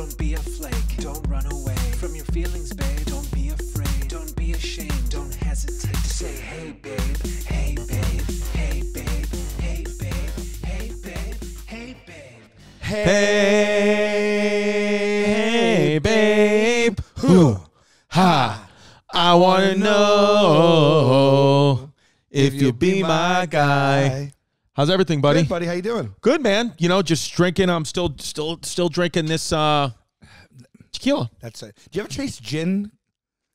Don't be a flake. Don't run away from your feelings, babe. Don't be afraid. Don't be ashamed. Don't hesitate to say, hey, babe. Hey, babe. Hey, babe. Hey, babe. Hey, babe. Hey, babe. Hey, babe. Who? Ha. I want to know if you be my guy. How's everything, buddy? Good, buddy. How you doing? Good, man. You know, just drinking. I'm still, still, still drinking this uh, tequila. That's it. Do you ever taste gin?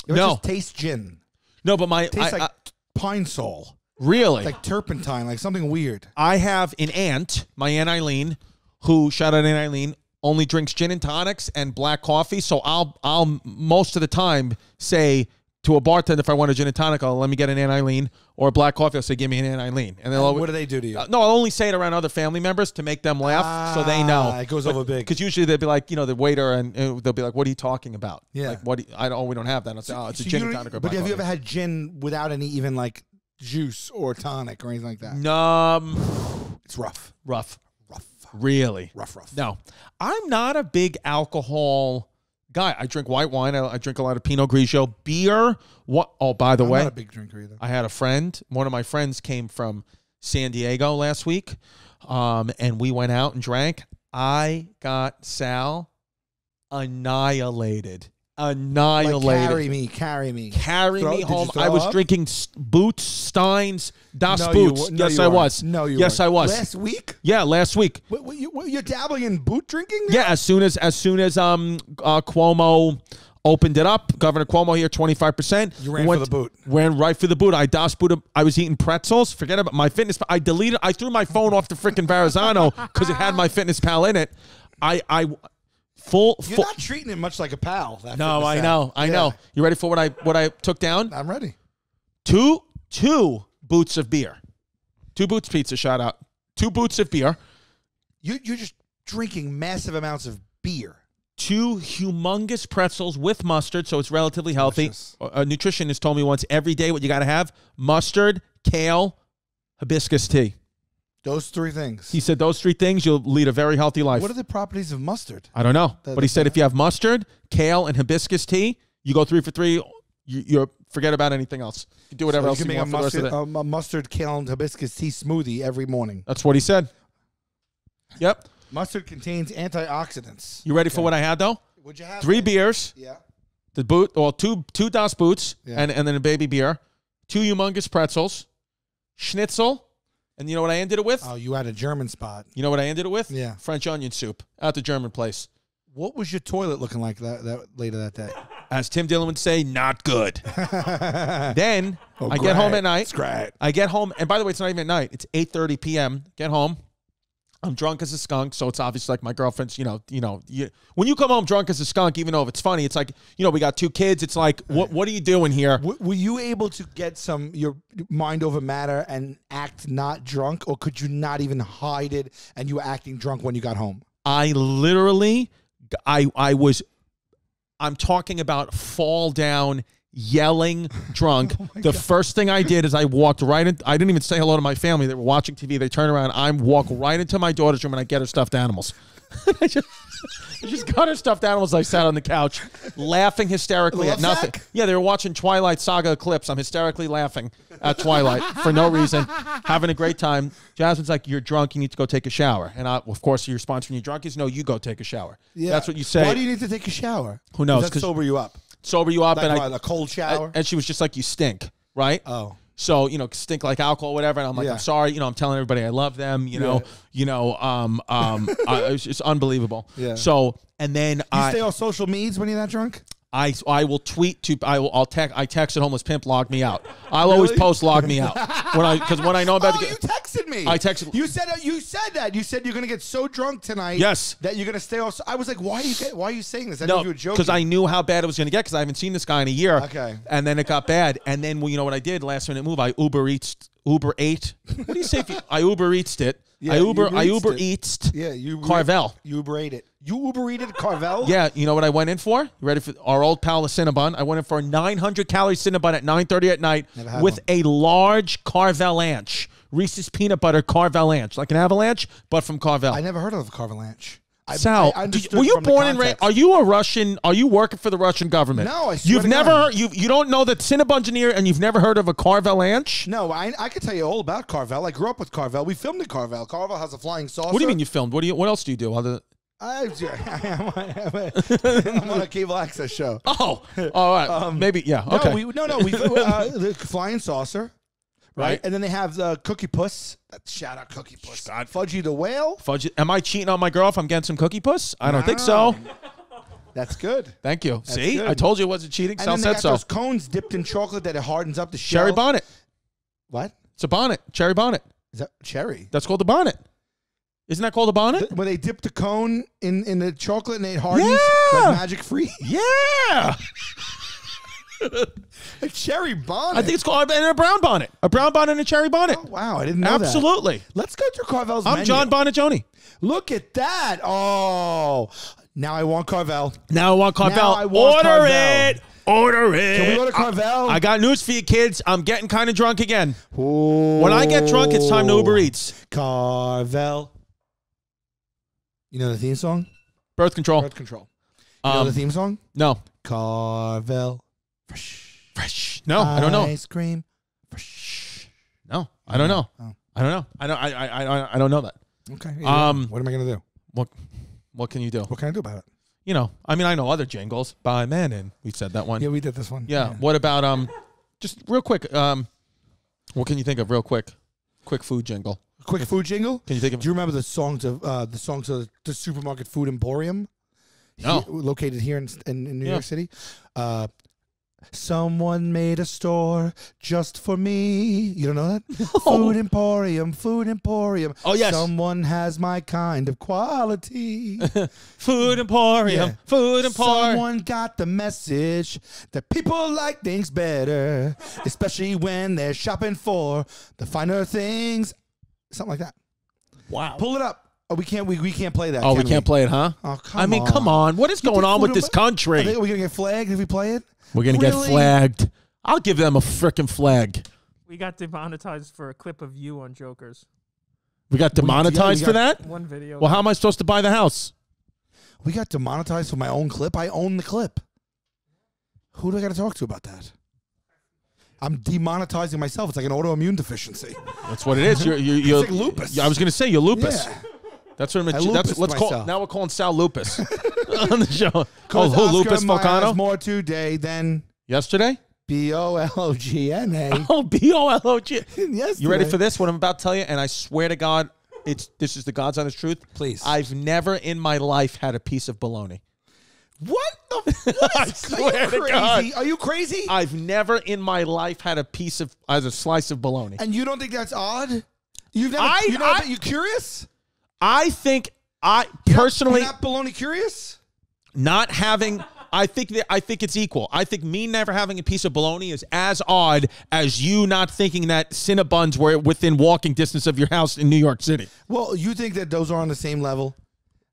You ever No. just taste gin? No, but my Tastes I, like I- pine sol, really, like turpentine, like something weird. I have an aunt, my aunt Eileen, who shout out Aunt Eileen, only drinks gin and tonics and black coffee. So I'll I'll most of the time say to a bartender if I want a gin and tonic, I'll let me get an Aunt Eileen or a black coffee. I'll say give me an Aunt Eileen, and they'll And always, what do they do to you? Uh, no, I'll only say it around other family members to make them laugh, so they know Ah, it goes over big. Because usually they'll be like, you know, the waiter, and uh, they'll be like, "What are you talking about?" Yeah. like what? do you- I don't. We don't have that. I'll say, "Oh, it's a gin and tonic or but have you ever had gin without any even like juice or tonic or anything like that? Um, It's rough, rough, rough, really. rough, rough. No, I'm not a big alcohol guy. I drink white wine. I, I drink a lot of Pinot Grigio. Beer. What? Oh, by the I'm way, not a big drinker either. I had a friend. One of my friends came from San Diego last week, um, and we went out and drank. I got Sal annihilated. Like, Annihilated. carry me, carry me. Carry Throw- me home. I was up? drinking Boots, Steins, Das No, Boots. wa- no, yes, you I weren't. was. No, you Yes, weren't. I was. Last week? yeah, last week. What, what, you, you're dabbling in boot drinking? now? Yeah, as soon as as soon as um uh, Cuomo opened it up, Governor Cuomo here, twenty five percent. You ran for the boot. Ran right for the boot. I das Boot. I was eating pretzels. Forget about my fitness. I deleted. I threw my phone off the freaking Verrazano because it had my fitness pal in it. I I full. You're full not treating it much like a pal. no, I know. I Yeah. know. You ready for what I what I took down? I'm ready. Two two boots of beer. Two boots pizza. Shout out. Two boots of beer. You, you're just drinking massive amounts of beer. two humongous pretzels with mustard, so it's relatively healthy. A nutritionist told me once every day what you got to have mustard, kale, hibiscus tea. Those three things. He said those three things, you'll lead a very healthy life. what are the properties of mustard? I don't know. The- but he said if you have mustard, kale, and hibiscus tea, you go three for three. You, you forget about anything else. You do whatever So else you you, can make want a for the rest of mustard, a, a mustard, kale, and hibiscus tea smoothie every morning. That's what he said. Yep. Mustard contains antioxidants. You ready for what I had though? Would you have Three beers. Yeah. the boot, well, two two Das Boots, Yeah. and and then a baby beer, two humongous pretzels, schnitzel, and you know what I ended it with? Oh, you had a German spot. you know what I ended it with? Yeah. French onion soup at the German place. What was your toilet looking like that, that later that day? As Tim Dillon would say, not good. then Oh, I get home at night. It's great. I get home, and by the way, it's not even at night. It's eight thirty p.m. Get home. I'm drunk as a skunk, so it's obviously like my girlfriend's. You know, you know, you, when you come home drunk as a skunk, even though if it's funny, it's like you know we got two kids. It's like, what what are you doing here? W- were you able to get some your mind over matter and act not drunk, or could you not even hide it and you were acting drunk when you got home? I literally, I I was, I'm talking about fall down, yelling, drunk. Oh the first thing I did is I walked right in. I didn't even say hello to my family. They were watching TV. They turn around. I walk right into my daughter's room and I get her stuffed animals. I just, I just got her stuffed animals. I sat on the couch, laughing hysterically at nothing. sack? Yeah, they were watching Twilight Saga Eclipse. I'm hysterically laughing at Twilight for no reason, having a great time. Jasmine's like, "You're drunk. You need to go take a shower." And I, of course, your response when you're drunk is, "No, you go take a shower." Yeah. That's what you say. Why do you need to take a shower? Who knows, that sober you up? Sober you up, Like and what, I, a cold shower? and she was just like, "You stink," right? oh, So you know, stink like alcohol, whatever. And I'm like, Yeah. I'm sorry. You know, I'm telling everybody I love them. You know, Yeah. you know, um, um, uh, it's, it's unbelievable. Yeah. So and then you I, stay off social medias when you're that drunk? I, I will tweet to I will I'll text I texted homeless pimp log me out. I'll always post log me out when I because when I know about Oh, the you texted me. I texted- You said uh, you said that. You said you're gonna get so drunk tonight. Yes. That you're gonna stay off. I was like, why are you get, why are you saying this? I no you were joking. because I knew how bad it was going to get because I haven't seen this guy in a year. Okay. and then it got bad, and then well, you know what I did last minute move? I Uber Eats Uber ate. What do you say? If you, I Uber Eats it. Yeah, I Uber Uber I Uber it. Eats Yeah, you Carvel. You Uber ate it. You Uber eated Carvel. Yeah, you know what I went in for? You ready for our old pal the Cinnabon? I went in for a 900 calorie Cinnabon at 9:30 at night with one. a large Carvelanche, Reese's peanut butter Carvelanche, like an avalanche, but from Carvel. I never heard of Carvelanche. I- Sal, I did you- were you born and raised? Are you a Russian? Are you working for the Russian government? No, I swear You've never God. heard. You you don't know the Cinnabon and you've never heard of a Carvelanche? No, I I could tell you all about Carvel. I grew up with Carvel. We filmed in Carvel. Carvel has a flying saucer. What do you mean you filmed? What do you? What else do you do? Other I, I'm on a cable access show. oh, all right, maybe yeah. Okay. No, we, no, no. We uh, the flying saucer, right? Right. And then they have the Cookie Puss. Shout out Cookie Puss. God. Fudgie the whale. Fudge. Am I cheating on my girl if I'm getting some cookie puss? I don't think so. That's good. Thank you. See, good. I told you it wasn't cheating. And Sal then they said got so. those cones dipped in chocolate that it hardens up the shell. Cherry bonnet. What? It's a bonnet. Cherry bonnet. Is that cherry? That's called the bonnet. Isn't that called a bonnet? When they dip the cone in, in the chocolate and it hardens Yeah. like magic free. yeah. a cherry bonnet. I think it's called and a brown bonnet. A brown bonnet and a cherry bonnet. Oh, wow, I didn't know that. Absolutely. Let's go through Carvel's I'm menu. John Bonnet Joni. Look at that. Oh, now I want Carvel. Now I want Carvel. Now I want Order Carvel. it. Order it. Can we go to Carvel? I got news for you, kids. I'm getting kind of drunk again. When When I get drunk, it's time to Uber Eats. Carvel. You know the theme song? Birth control. Birth control. You know the Um, theme song? no. Carvel. Fresh. Fresh. No, I don't know. Ice cream. Fresh. No, I don't know. Oh. I don't know. I don't. I. I. I, I don't know that. Okay. yeah. Um, what am I gonna do? What? What can you do? What can I do about it? You know. I mean, I know other jingles. By man, and we said that one. Yeah, we did this one. Yeah. What about um? Just real quick. Um, what can you think of real quick? Quick food jingle. Quick food jingle. Can you think of? Do you remember the songs of uh, the songs of the supermarket food emporium? No. He- located here in, in, in New Yeah. York City. Uh, Someone made a store just for me. You don't know that? Food Emporium, Food Emporium. Oh, yes. Someone has my kind of quality. Food Emporium. Yeah. Food Emporium. Someone got the message that people like things better, especially when they're shopping for the finer things. Something like that. Wow. Pull it up. Oh, we can't. We, we can't play that. Oh, we can can't play it, huh? Oh, come I mean, on. come on. What is You going on with this country? Are, they, are we gonna get flagged if we play it? We're gonna get flagged. I'll give them a freaking flag. We got demonetized for a clip of you on Jokers. We got We- yeah, we demonetized for that. One video. Well, how am I supposed to buy the house? We got demonetized for my own clip. I own the clip. Who do I got to talk to about that? I'm demonetizing myself. It's like an autoimmune deficiency. That's what it is. You're, you're, you're like lupus. I was gonna say you're lupus. Yeah. That's what I'm. That's lupused let's call. Now we're calling Sal Lupus on the show. Oh, who Lupus Vulcano? more today than Yesterday. B O L O G N A. Oh, B O L O G. Yes. You ready for this? What I'm about to tell you, and I swear to God, it's this is the God's honest truth. Please. I've never in my life had a piece of bologna. What the? What I swear are to you crazy? God. Are you crazy? I've never in my life had a piece of as a slice of bologna. and you don't think that's odd? You've never. I- you never I- you curious? I think I You're not- personally you're not baloney curious. not having I think that I think it's equal. I think me never having a piece of bologna is as odd as you not thinking that Cinnabons were within walking distance of your house in New York City. Well, you think that those are on the same level?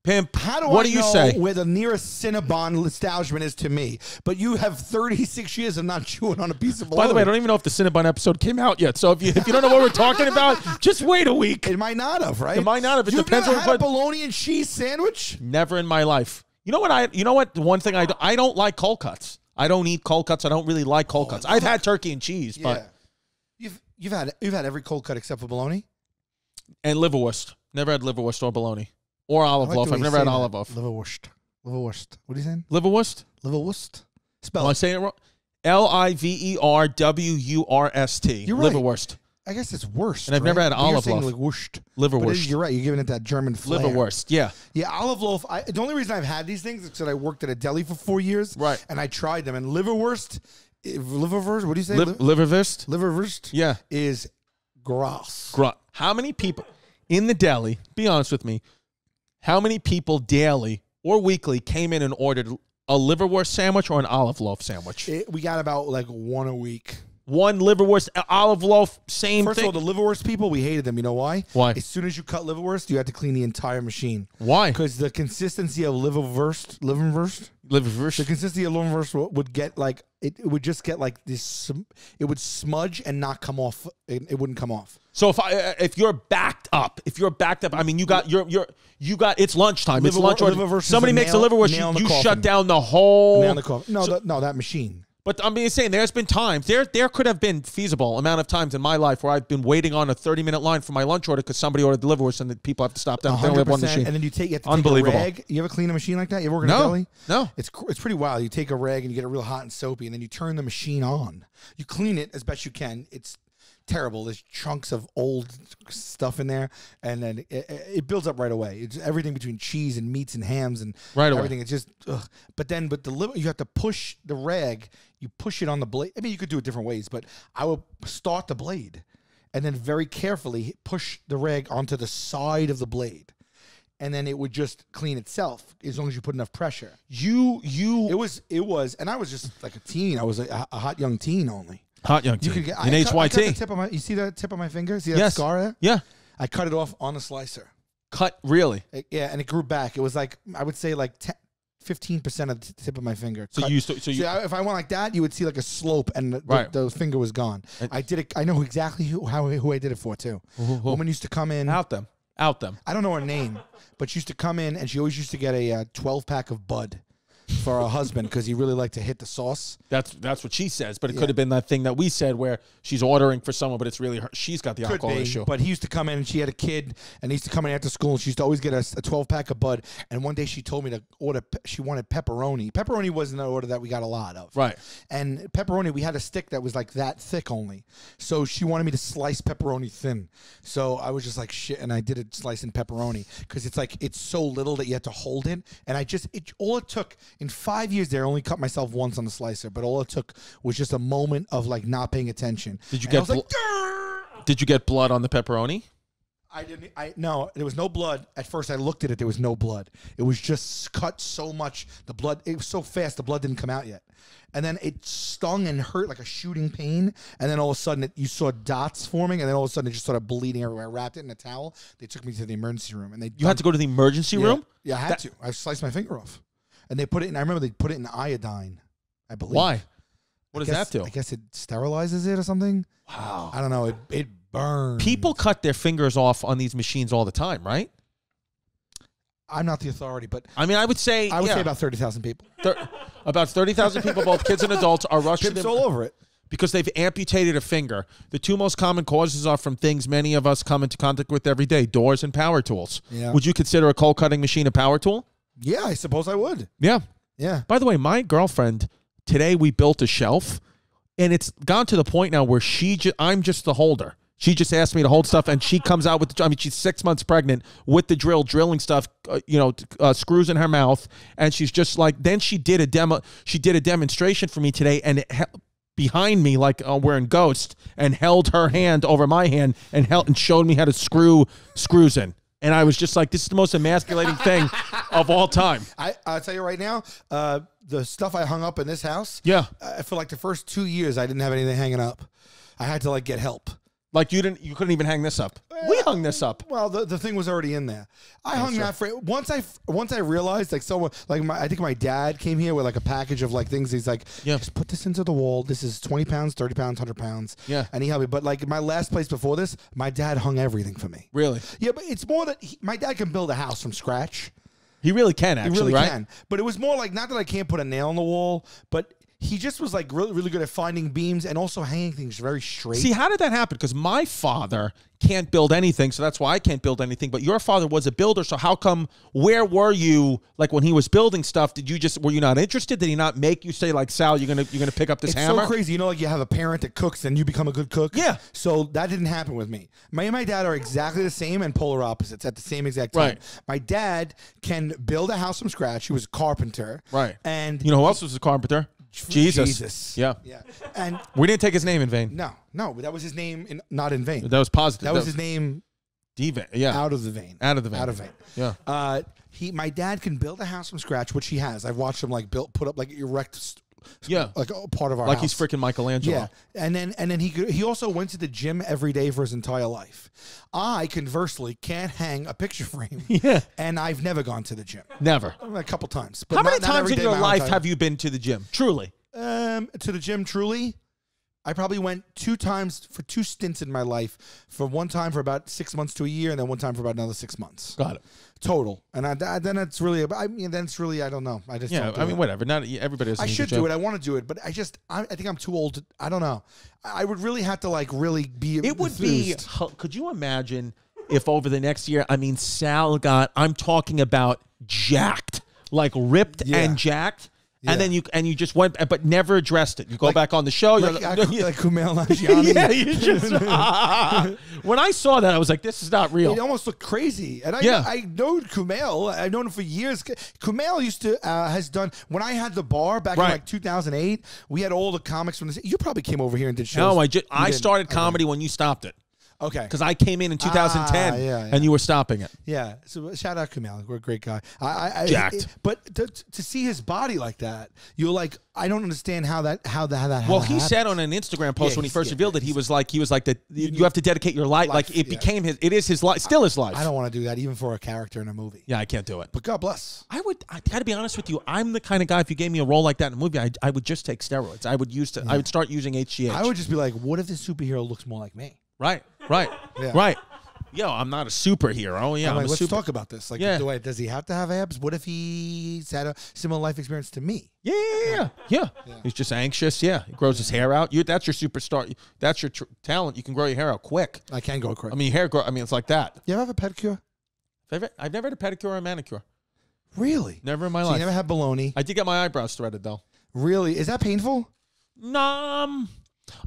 Pimp, How do what I do you know say? where the nearest Cinnabon establishment is to me? But you have 36 years of not chewing on a piece of bologna. By the way, I don't even know if the Cinnabon episode came out yet. So if you if you don't know what we're talking about, just wait a week. It might not have, right? It might not have. It You've depends never on had a bologna and cheese sandwich? Never in my life. You know what I? You know what? The one thing I do, I don't like cold cuts. I don't eat cold cuts. I don't really like cold cuts. I've had turkey and cheese, but You've you've had you've had every cold cut except for bologna. and liverwurst. Never had liverwurst or bologna or olive like loaf. I've never had that. olive loaf. Liverwurst. Liverwurst. What are you saying? Liverwurst? Liverwurst. Spell. Am I saying it wrong? L I V E R W U R S T. You're right. Liverwurst. I guess it's worst. And I've never right? had But you're olive loaf. like whooshed. Liverwurst. you're right. You're giving it that German flair. Liverwurst. Yeah. Yeah, olive loaf. I, the only reason I've had these things is because I worked at a deli for four years. Right. And I tried them. And liverwurst, eh, liverwurst, what do you say? Liv- liverwurst. liverwurst Yeah. is gross. Gru- How many people in the deli? Be honest with me. How many people daily or weekly came in and ordered a liverwurst sandwich or an olive loaf sandwich? It- we got about like one a week. One liverwurst, olive loaf, same First thing. of all, the liverwurst people, we hated them. You know why? Why? As soon as you cut liverwurst, you had to clean the entire machine Why? because the consistency of liverwurst, liverwurst, Liver reverse. The consistency of liver reverse would get like it, it would just get like this. It would smudge and not come off. It, it wouldn't come off. So if I uh, if you're backed up, if you're backed up, I mean you got you're you're got it's lunchtime. it's Liver- lunch. order. liver Somebody a makes a nail- liver nail in you, you shut down the whole. Nail in the coffin. No, that, no, that machine. But I'm being saying there's been times there there could have been feasible amount of times in my life where I've been waiting on a 30 minute line for my lunch order because somebody ordered liverwurst and the people have to stop down. They only have one 100%, machine. And then you take you have to Unbelievable. Take a rag. You ever clean a machine like that? You ever work in a deli? no. It's it's pretty wild. You take a rag and you get it real hot and soapy, and then you turn the machine on. You clean it as best you can. It's terrible. There's chunks of old stuff in there, and then it, it, builds up right away. It's everything between cheese and meats and hams and Right away. everything. It's just, ugh. but then but the liver, you have to push the rag. You push it on the blade. I mean, you could do it different ways, but I would start the blade, and then very carefully push the rag onto the side of the blade. And then it would just clean itself as long as you put enough pressure. you you It was, it was, and I was just like a teen. I was a, a hot young teen only. Hot young You teen could get in I cut- I cut the HYT. tip of my, you see the tip of my finger? See that Yes. scar there? Yeah, I cut it off on the slicer. cut really. It- yeah, and it grew back. It was like I would say like 10, 15% of the tip of my finger. So cut. you so, so you I- if I went like that, you would see like a slope, and the, the- Right. the, finger was gone. I did it. I know exactly who how who I did it for too. Woman used to come in. out them out them. I don't know her name, but she used to come in, and she always used to get a uh, twelve pack of Bud for her husband because he really liked to hit the sauce. That's that's what she says, but it Yeah. could have been that thing that we said where she's ordering for someone, but it's really her. She's got the Could alcohol be, issue. but he used to come in, and she had a kid, and he used to come in after school, and she used to always get a, a twelve pack of Bud. And one day she told me to order. She wanted pepperoni. Pepperoni wasn't an order that we got a lot of. right. And pepperoni, we had a stick that was like that thick only. So she wanted me to slice pepperoni thin. So I was just like shit, and I did it slicing pepperoni because it's like it's so little that you have to hold it. And I just it all it took in five years there, I only cut myself once on the slicer, but all it took was just a moment of like not paying attention. Did you And get like! Did you get blood on the pepperoni? I didn't. I no. There was no blood. At first, I looked at it. There was no blood. It was just cut so much. The blood. It was so fast. The blood didn't come out yet. And then it stung and hurt like a shooting pain. And then all of a sudden, it, you saw dots forming. And then all of a sudden, it just started bleeding everywhere. I wrapped it in a towel. They took me to the emergency room. And they You had to go to the emergency yeah, room. Yeah, I had That- to. I sliced my finger off. And they put it in. I remember they put it in iodine. I believe. Why? What I does guess- that do? I guess it sterilizes it or something. Wow. I don't know. It it burns. People cut their fingers off on these machines all the time, right? I'm not the authority, but I mean, I would say I would yeah, say about thirty thousand people. thir- about thirty thousand people, both kids and adults, are rushed the all over it. because they've amputated a finger. The two most common causes are from things many of us come into contact with every day: doors and power tools. Yeah. Would you consider a cold cutting machine a power tool? Yeah, I suppose I would. Yeah. Yeah. By the way, my girlfriend today we built a shelf, and it's gone to the point now where she ju- I'm just the holder. She just asked me to hold stuff, and she comes out with. The, I mean, she's six months pregnant with the drill, drilling stuff. Uh, you know, uh, screws in her mouth, and she's just like. Then she did a demo. She did a demonstration for me today, and it hel- behind me, like uh, we're in Ghost, and held her hand over my hand, and held and showed me how to screw screws in. And I was just like, "This is the most emasculating thing of all time." I I'll tell you right now, uh, the stuff I hung up in this house. Yeah. Uh, for like the first two years, I didn't have anything hanging up. I had to like get help. Like you didn't, you couldn't even hang this up. We hung this up. Well, the, the thing was already in there. I hung that for once. I once I realized like someone like my I think my dad came here with like a package of like things. He's like, Yeah. just put this into the wall. This is twenty pounds, thirty pounds, hundred pounds. Yeah. and he helped me. But like my last place before this, my dad hung everything for me. Really, Yeah, but it's more that he, my dad can build a house from scratch. he really can He actually, really right? can. But it was more like not that I can't put a nail in the wall, but he just was like really, really good at finding beams and also hanging things very straight. See, how did that happen? Because my father can't build anything, so that's why I can't build anything. But your father was a builder, so how come? Where were you? Like when he was building stuff, did you just were you not interested? Did he not make you say like Sal, you're gonna you're gonna pick up this it's hammer? so crazy. You know, like you have a parent that cooks and you become a good cook. Yeah. So that didn't happen with me. My and my dad are exactly the same and polar opposites at the same exact time. Right. My dad can build a house from scratch. He was a carpenter. Right. And You know who else was a carpenter? Jesus. Jesus. Yeah. Yeah. And We didn't take his name in vain. no, no, that was his name in, not in vain. That was positive. That was his name Diva. Yeah. out of the vein. Out of the vein. Out of vein. Yeah. Uh, he, my dad can build a house from scratch, which he has. I've watched him like build, put up like erect, st- Yeah. like a part of our like house. he's freaking Michelangelo. Yeah, and then and then he could- he also went to the gym every day for his entire life. I conversely can't hang a picture frame. Yeah. and I've never gone to the gym. Never. A couple times. But How many not- not times in your life have you been to the gym? Truly. um to the gym? Truly, I probably went two times for two stints in my life. For one time for about six months to a year, and then one time for about another six months Got it. total. And I, I- then it's really. I mean, then it's really. I don't know. I just. Yeah, do I mean, it. whatever. Not everybody doesn't I should do it. I want to do it, but I just. I, I think I'm too old. To, I don't know. I I would really have to like really be. It would be. Could you imagine if over the next year, I mean, Sal got. I'm talking about jacked, like ripped Yeah. and jacked, Yeah. and then you and you just went, but never addressed it. You go back on the show. you're Like, like, like, like Kumail Nanjiani. yeah, you just. when I saw that, I was like, "This is not real." It real." almost looked crazy, and I Yeah. I know Kumail. I've known him for years. Kumail used to uh, has done when I had the bar back Right. in like 2008. We had all the comics from this. You probably came over here and did shows. No, I just I didn't. started comedy when you stopped it Okay, because I came in in 2010 Ah, yeah, yeah. and you were stopping it. Yeah. So shout out Kumail. We're a great guy. I, I, Jacked. but to, to see his body like that, you're like, I don't understand how that how that how that. Well, how he that said on an Instagram post Yeah, when he first revealed it, he was like, he was like that. You, have to dedicate your life. Like it became his. It is his life. Still his life. I don't want to do that even for a character in a movie. Yeah, I can't do it. But God bless. I would. I got to be honest with you. I'm the kind of guy. If you gave me a role like that in a movie, I, I would just take steroids. I would use. To, I would start using HGH. I would just be like, what if this superhero looks more like me? Right. Right. Yeah. Right. Yo, I'm not a superhero. Yeah, I'm I'm, a let's super. talk about this. Like, Yeah. do I, does he have to have abs? What if he's had a similar life experience to me? Yeah, yeah, yeah, yeah. He's just anxious. Yeah, he grows his hair out. You. That's your superstar. That's your tr- talent. You can grow your hair out quick. I can go crazy. I mean, hair grow. I mean, it's like that. you ever have a pedicure? I've, I've never had a pedicure or a manicure. Really? Never in my So life. you never had baloney? I did get my eyebrows threaded though. Really? Is that painful? Um,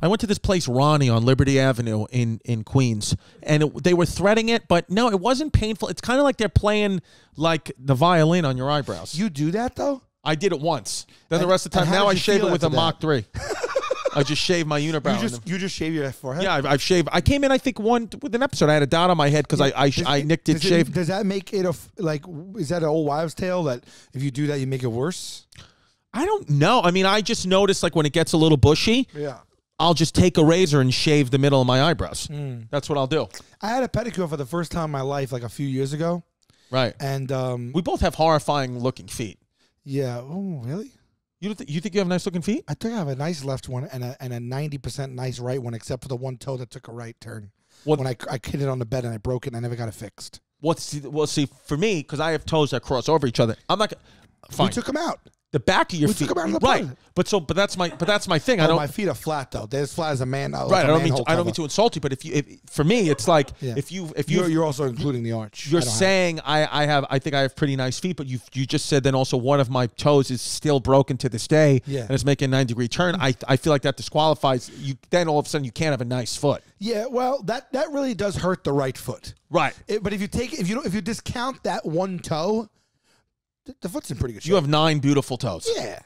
I went to this place, Ronnie, on Liberty Avenue in in Queens, and it, they were threading it, but no, it wasn't painful. It's kind of like they're playing like the violin on your eyebrows. You do that though? I did it once. Then the rest of the time, now I shave it with a Mach three. I just shave my unibrow. You just you just shave your forehead? yeah, I've, I've shaved. I came in, I think, one with an episode. I had a dot on my head because I I, Does I nicked it does shaved. Does that make it a f- like? Is that an old wives' tale that if you do that you make it worse? I don't know. I mean, I just noticed like when it gets a little bushy, Yeah. I'll just take a razor and shave the middle of my eyebrows. Hmm. That's what I'll do. I had a pedicure for the first time in my life like a few years ago, Right. and um, We both have horrifying looking feet. yeah. Oh, really? You th- you think you have nice looking feet? I think I have a nice left one and a and a ninety percent nice right one, except for the one toe that took a right turn. What- When I I hit it on the bed and I broke it and I never got it fixed. What's well? See, for me, because I have toes that cross over each other, I'm not. Fine. We took them out. The back of your we feet, took 'em out of the right? But so, but that's my, but that's my thing. I Oh, don't. my feet are flat though. They're as flat as a man. like right. I don't mean. To, I don't mean to insult you, but if you, if, for me, it's like Yeah. if you, if you, You're, you're also including the arch. You're I saying I, I have I think I have pretty nice feet, but you you just said then also one of my toes is still broken to this day, Yeah. and it's making a nine degree turn. I I feel like that disqualifies you. Then all of a sudden you can't have a nice foot, Yeah, well, that that really does hurt the right foot. right? It- but if you take if you don't if you discount that one toe, th- the foot's in pretty good shape. You have nine beautiful toes, yeah,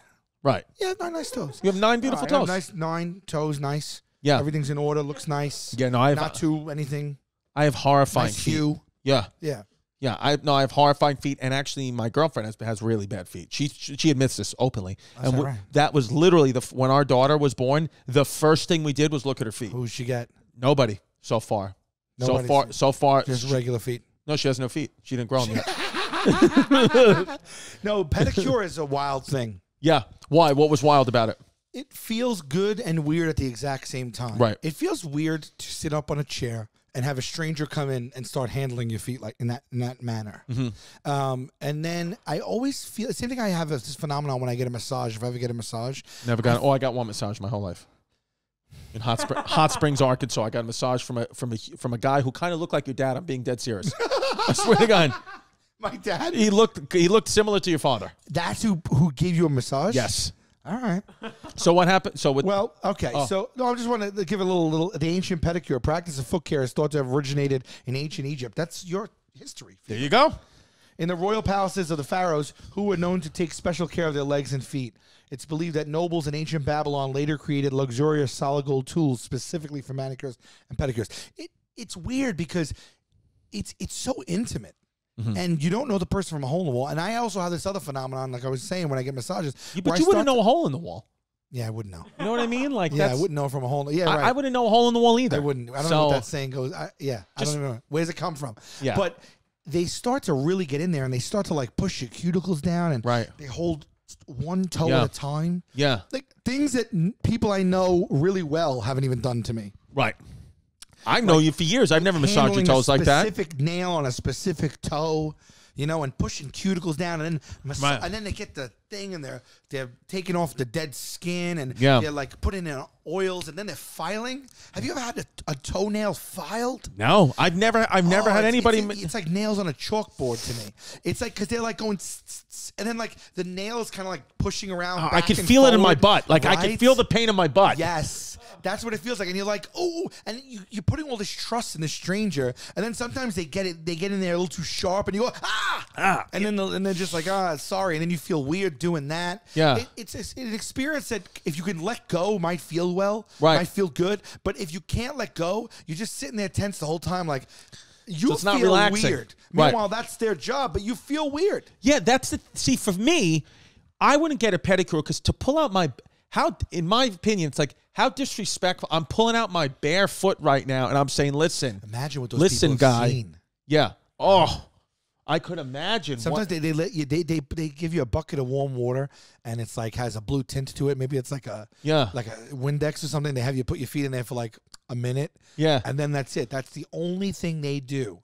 right? yeah, nine nice toes. You have nine beautiful I have toes. nice nine toes, nice. Yeah. everything's in order. Looks nice. Yeah, no, I have not too anything. I have horrifying Nice feet. hue. Yeah, Yeah. yeah. I no, I have horrifying feet, and actually, my girlfriend has has really bad feet. She she, admits this openly, and that we- right? that was literally the f- when our daughter was born. The first thing we did was look at her feet. Who's she get? Nobody so far. Nobody's- so far, so far. Just regular feet. no, she has no feet. She didn't grow them yet. No, pedicure is a wild thing. Yeah. Why? What was wild about it? It feels good and weird at the exact same time. Right. It feels weird to sit up on a chair and have a stranger come in and start handling your feet like in that in that manner. Mm-hmm. Um, and then I always feel the same thing. I have this phenomenon when I get a massage. If I ever get a massage, Never got. Oh, I got one massage my whole life. In Hot, Spring, Hot Springs, Arkansas, I got a massage from a from a from a guy who kind of looked like your dad. I'm being dead serious. I swear to God, my dad. he looked he looked similar to your father. That's who who gave you a massage. Yes. All right. So what happened? So with Well, okay. Oh. So no, I just want to give a little little. The ancient pedicure practice of foot care is thought to have originated in ancient Egypt. That's your history. there you go. In the royal palaces of the pharaohs, who were known to take special care of their legs and feet. It's believed that nobles in ancient Babylon later created luxurious solid gold tools specifically for manicures and pedicures. It, it's weird because it's it's so intimate. Mm-hmm. And you don't know the person from a hole in the wall. And I also have this other phenomenon, like I was saying, when I get massages. You- where but I you wouldn't know a hole in the wall. Yeah, I wouldn't know. You know what I mean? Like Yeah, I wouldn't know from a hole. Yeah, I, right. I wouldn't know a hole in the wall either. I wouldn't. I don't so, know what that saying goes. I, yeah, I don't even know. Where does it come from? Yeah. But they start to really get in there and they start to like push your cuticles down and Right. they hold one toe Yeah. at a time. Yeah. Like things that n- people I know really well haven't even done to me. Right. I know you for years. I've never massaged your toes like that. Specific nail on a specific toe, you know, and pushing cuticles down, and then mas- Right. and then they get the thing, and they're they're taking off the dead skin, and Yeah. they're like putting in oils, and then they're filing. Have you ever had a, a toenail filed? No, I've never. I've never Oh, had it's- anybody. It's, it's like nails on a chalkboard to me. It's like because they're like going, and then like the nails kind of like pushing around. Oh, I and feel it in my butt. Like I could right? feel the pain in my butt. Yes, that's what it feels like, and you're like, oh, and you, you're putting all this trust in the stranger, and then sometimes they get it, they get in there a little too sharp, and you go, ah, Ah. and then they'll- and they're just like, ah, sorry, and then you feel weird doing that. Yeah. It- it's, it's an experience that if you can let go, might feel well, Right. might feel good, but if you can't let go, you're just sitting there tense the whole time, like. You it's feel not relaxing. weird. Right. Meanwhile, that's their job, but you feel weird. Yeah, that's the see for me. I wouldn't get a pedicure because to pull out my how, in my opinion, it's like how disrespectful. I'm pulling out my bare foot right now, and I'm saying, listen, Imagine what those listen, people have guy. seen. Yeah. Oh, I could imagine. what- Sometimes they, they let you they, they they give you a bucket of warm water and it's like has a blue tint to it. Maybe it's like a Yeah. like a Windex or something. They have you put your feet in there for like a minute. Yeah. And then that's it. That's the only thing they do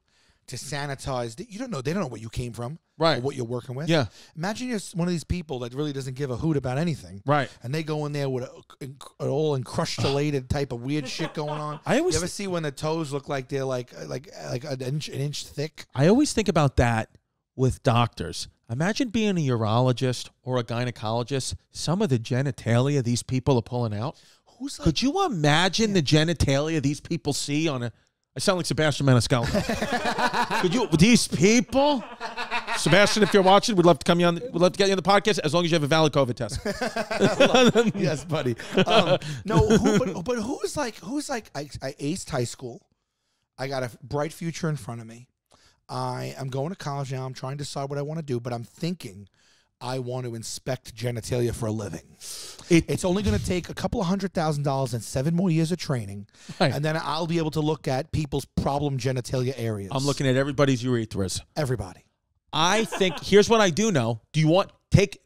to sanitize. You don't know. They don't know where you came from. Right. What you're working with. Yeah. Imagine you're one of these people that really doesn't give a hoot about anything. Right. And they go in there with a, an all encrustulated type of weird shit going on. I always you ever see when the toes look like they're like uh, like uh, like an inch an inch thick? I always think about that with doctors. Imagine being a urologist or a gynecologist. Some of the genitalia these people are pulling out. Who's like Could you imagine the genitalia these people see on a? I sound like Sebastian Maniscalco. Could you? These people, Sebastian, if you're watching, we'd love to come you on. We'd love to get you on the podcast as long as you have a valid COVID test. yes, buddy. Um, no, who, but, but who's like who's like I, I aced high school. I got a bright future in front of me. I am going to college now. I'm trying to decide what I want to do, but I'm thinking I want to inspect genitalia for a living. It- it's only going to take a couple of hundred thousand dollars and seven more years of training, Right. and then I'll be able to look at people's problem genitalia areas. I'm looking at everybody's urethras. everybody. I think here's what I do know. Do you want take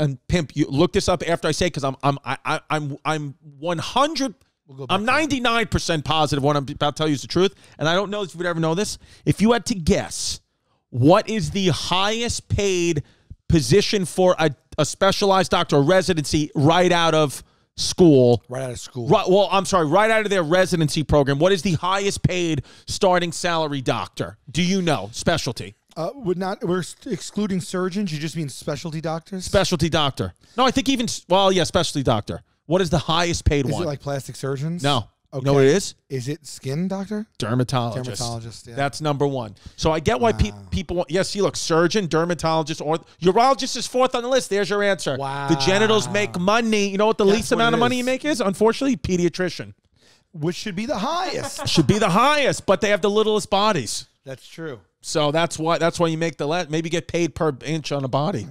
and pimp? You look this up after I say because I'm I'm I, I, I'm I'm 100. We'll I'm 99 percent positive what I'm about to tell you is the truth, and I don't know if you would ever know this. If you had to guess, what is the highest paid position for a, a specialized doctor or residency right out of school? right out of school. Right, well, I'm sorry, right out of their residency program. What is the highest paid starting salary doctor? Do you know specialty? Uh, would not we're excluding surgeons. You just mean specialty doctors. Specialty doctor. No, I think even well, yeah, specialty doctor. What is the highest paid Is one? it like plastic surgeons? no. Okay. know what it is? Is it skin doctor? Dermatologist. Dermatologist, yeah. That's number one. So I get why pe- people want. Yes, you look surgeon, dermatologist, or urologist is fourth on the list. There's your answer. Wow. The genitals make money. You know what the That's least what amount of money you make is? Unfortunately, pediatrician Which should be the highest. should be the highest, but they have the littlest bodies. That's true. So that's why that's why you make the let maybe get paid per inch on a body.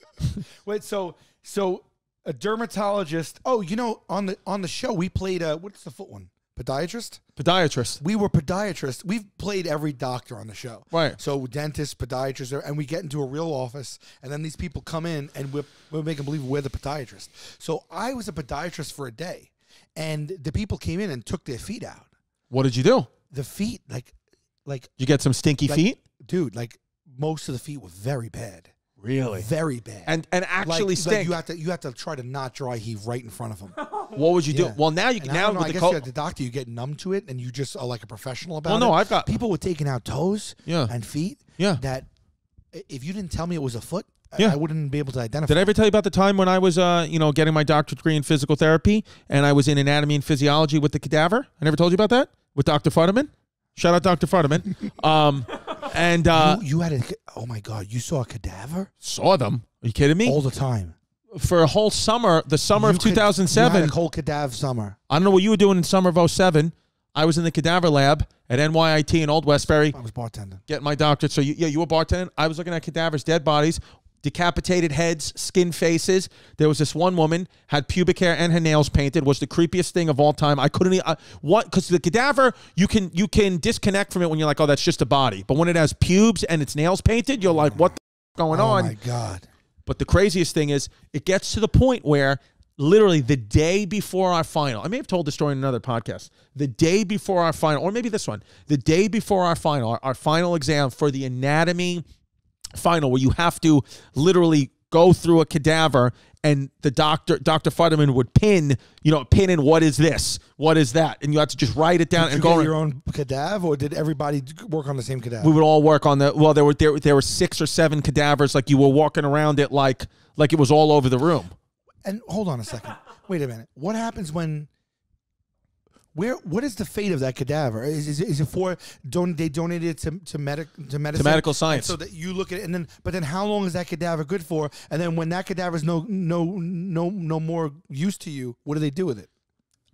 Wait, so so a dermatologist. Oh, you know, on the on the show we played uh what's the foot one? Podiatrist? Podiatrist. We were podiatrists. We've played every doctor on the show. Right. So dentists, podiatrists, and we get into a real office, and then these people come in, and we're, we're making believe we're the podiatrist. So I was a podiatrist for a day, and the people came in and took their feet out. What did you do? The feet, like, like, You get some stinky like feet? dude, like most of the feet were very bad, Really? very bad. And and actually like stink. you have to you have to try to not dry heave right in front of them. what would you Yeah. do? Well, now you And I now don't know, with I the guess co- you, the doctor, you get numb to it, and you just are like a professional about Well, it. no, I've got- people were taking out toes, Yeah. and feet, Yeah. That if you didn't tell me it was a foot, I- Yeah. I wouldn't be able to identify. Did I ever tell you about the time when I was, uh, you know, getting my doctorate degree in physical therapy and I was in anatomy and physiology with the cadaver? I never told you about that with Dr. Futterman. Shout out Dr. Futterman. um, and uh, you, you had a oh my god, you saw a cadaver saw them. Are you kidding me? all the time. For a whole summer, the summer You of could- 2007. you had a whole cadaver summer. I don't know what you were doing in summer of 07. I was in the cadaver lab at NYIT in Old Westbury I was bartending. getting my doctorate. So you, yeah, you were bartending. I was looking at cadavers, dead bodies. Decapitated heads, skin faces. There was this one woman had pubic hair and her nails painted. Was the creepiest thing of all time. I couldn't I, uh, what because the cadaver you can you can disconnect from it when you're like, oh, that's just a body. But when it has pubes and its nails painted, you're like, what the f- going Oh on? my god. But the craziest thing is, it gets to the point where literally the day before our final, I may have told the story in another podcast. The day before our final, or maybe this one, the day before our final, our, our final exam for the anatomy final, where you have to literally go through a cadaver and the doctor, Dr. Futterman would pin, you know, pin in what is this? What is that? And you have to just write it down Did and go. your own cadaver, or did everybody work on the same cadaver? we would all work on the well there were there, there were six or seven cadavers like you were walking around it like like it was all over the room And hold on a second. Wait a minute. What happens when? Where? What is the fate of that cadaver? Is, is, it- is it for? Don't they donated it to to medic to medicine medical And science. so that you look at it and then, but then how long is that cadaver good for? And then when that cadaver is no no no no more use to you, what do they do with it?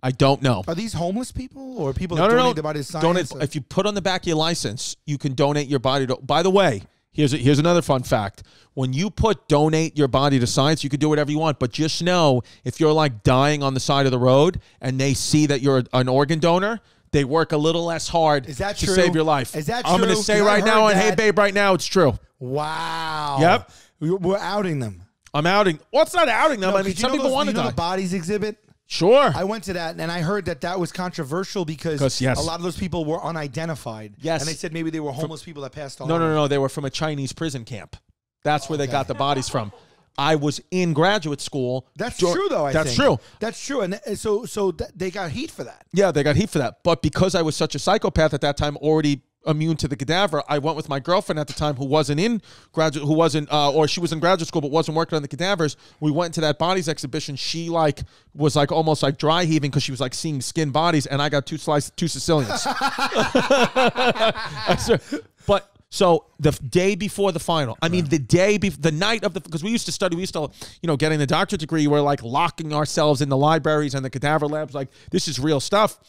i don't know Are these homeless people or people no that no donate no their body to science? donate or- if you put on the back of your license you can donate your body to by the way here's a, here's another fun fact when you put donate your body to science you can do whatever you want but just know if you're like dying on the side of the road and they see that you're an organ donor they work a little less hard Is that to true? save your life. Is that true? I'm going to say I right now on Hey. Babe right now it's true. wow. Yep. We- We're outing them. I'm outing. Well, it's not outing them. No, I mean, some people want to die. the bodies exhibit. Sure. I went to that and I heard that that was controversial because yes. a lot of those people were unidentified. Yes. and they said maybe they were homeless people that passed on. No, no, no. They were from a Chinese prison camp. That's where they got the bodies from. I was in graduate school. That's true, though. I That's think. true. That's true, and th- so so th- they got heat for that. Yeah, they got heat for that. But because I was such a psychopath at that time, already immune to the cadaver, I went with my girlfriend at the time who wasn't in graduate, who wasn't, uh, or she was in graduate school but wasn't working on the cadavers. We went to that bodies exhibition. She like was like almost like dry heaving because she was like seeing skin bodies, and I got two slices, two Sicilians. But so the day before the final, I mean the day, be- the night of the, because we used to study, we used to, you know, getting the doctorate degree, we're like locking ourselves in the libraries and the cadaver labs, like this is real stuff.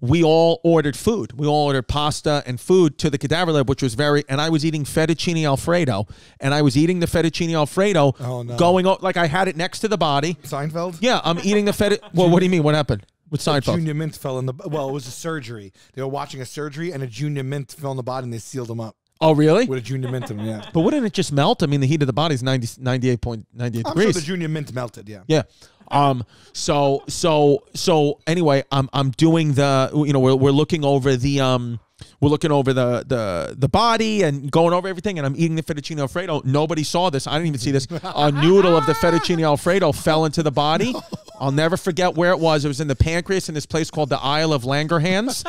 We all ordered food. We all ordered pasta and food to the cadaver lab, which was very. And I was eating fettuccine alfredo, and I was eating the fettuccine alfredo, Oh, no. going like I had it next to the body. Seinfeld. Yeah, I'm eating the feta. Well, what do you mean? What happened with Seinfeld? Junior Mint fell in the. Well, it was a surgery. They were watching a surgery, and a Junior Mint fell in the body, and they sealed him up Oh, really? with a Junior Mint. Yeah, But wouldn't it just melt? I mean, the heat of the body is 90, 98.98 I'm sure degrees. the Junior Mint melted. Yeah. yeah. Um. So so so anyway, I'm I'm doing the you know we're we're looking over the um we're looking over the the the body and going over everything, and I'm eating the fettuccine alfredo. Nobody saw this. I didn't even see this. A noodle of the fettuccine alfredo fell into the body. I'll never forget where it was. It was in the pancreas in this place called the Isle of Langerhans.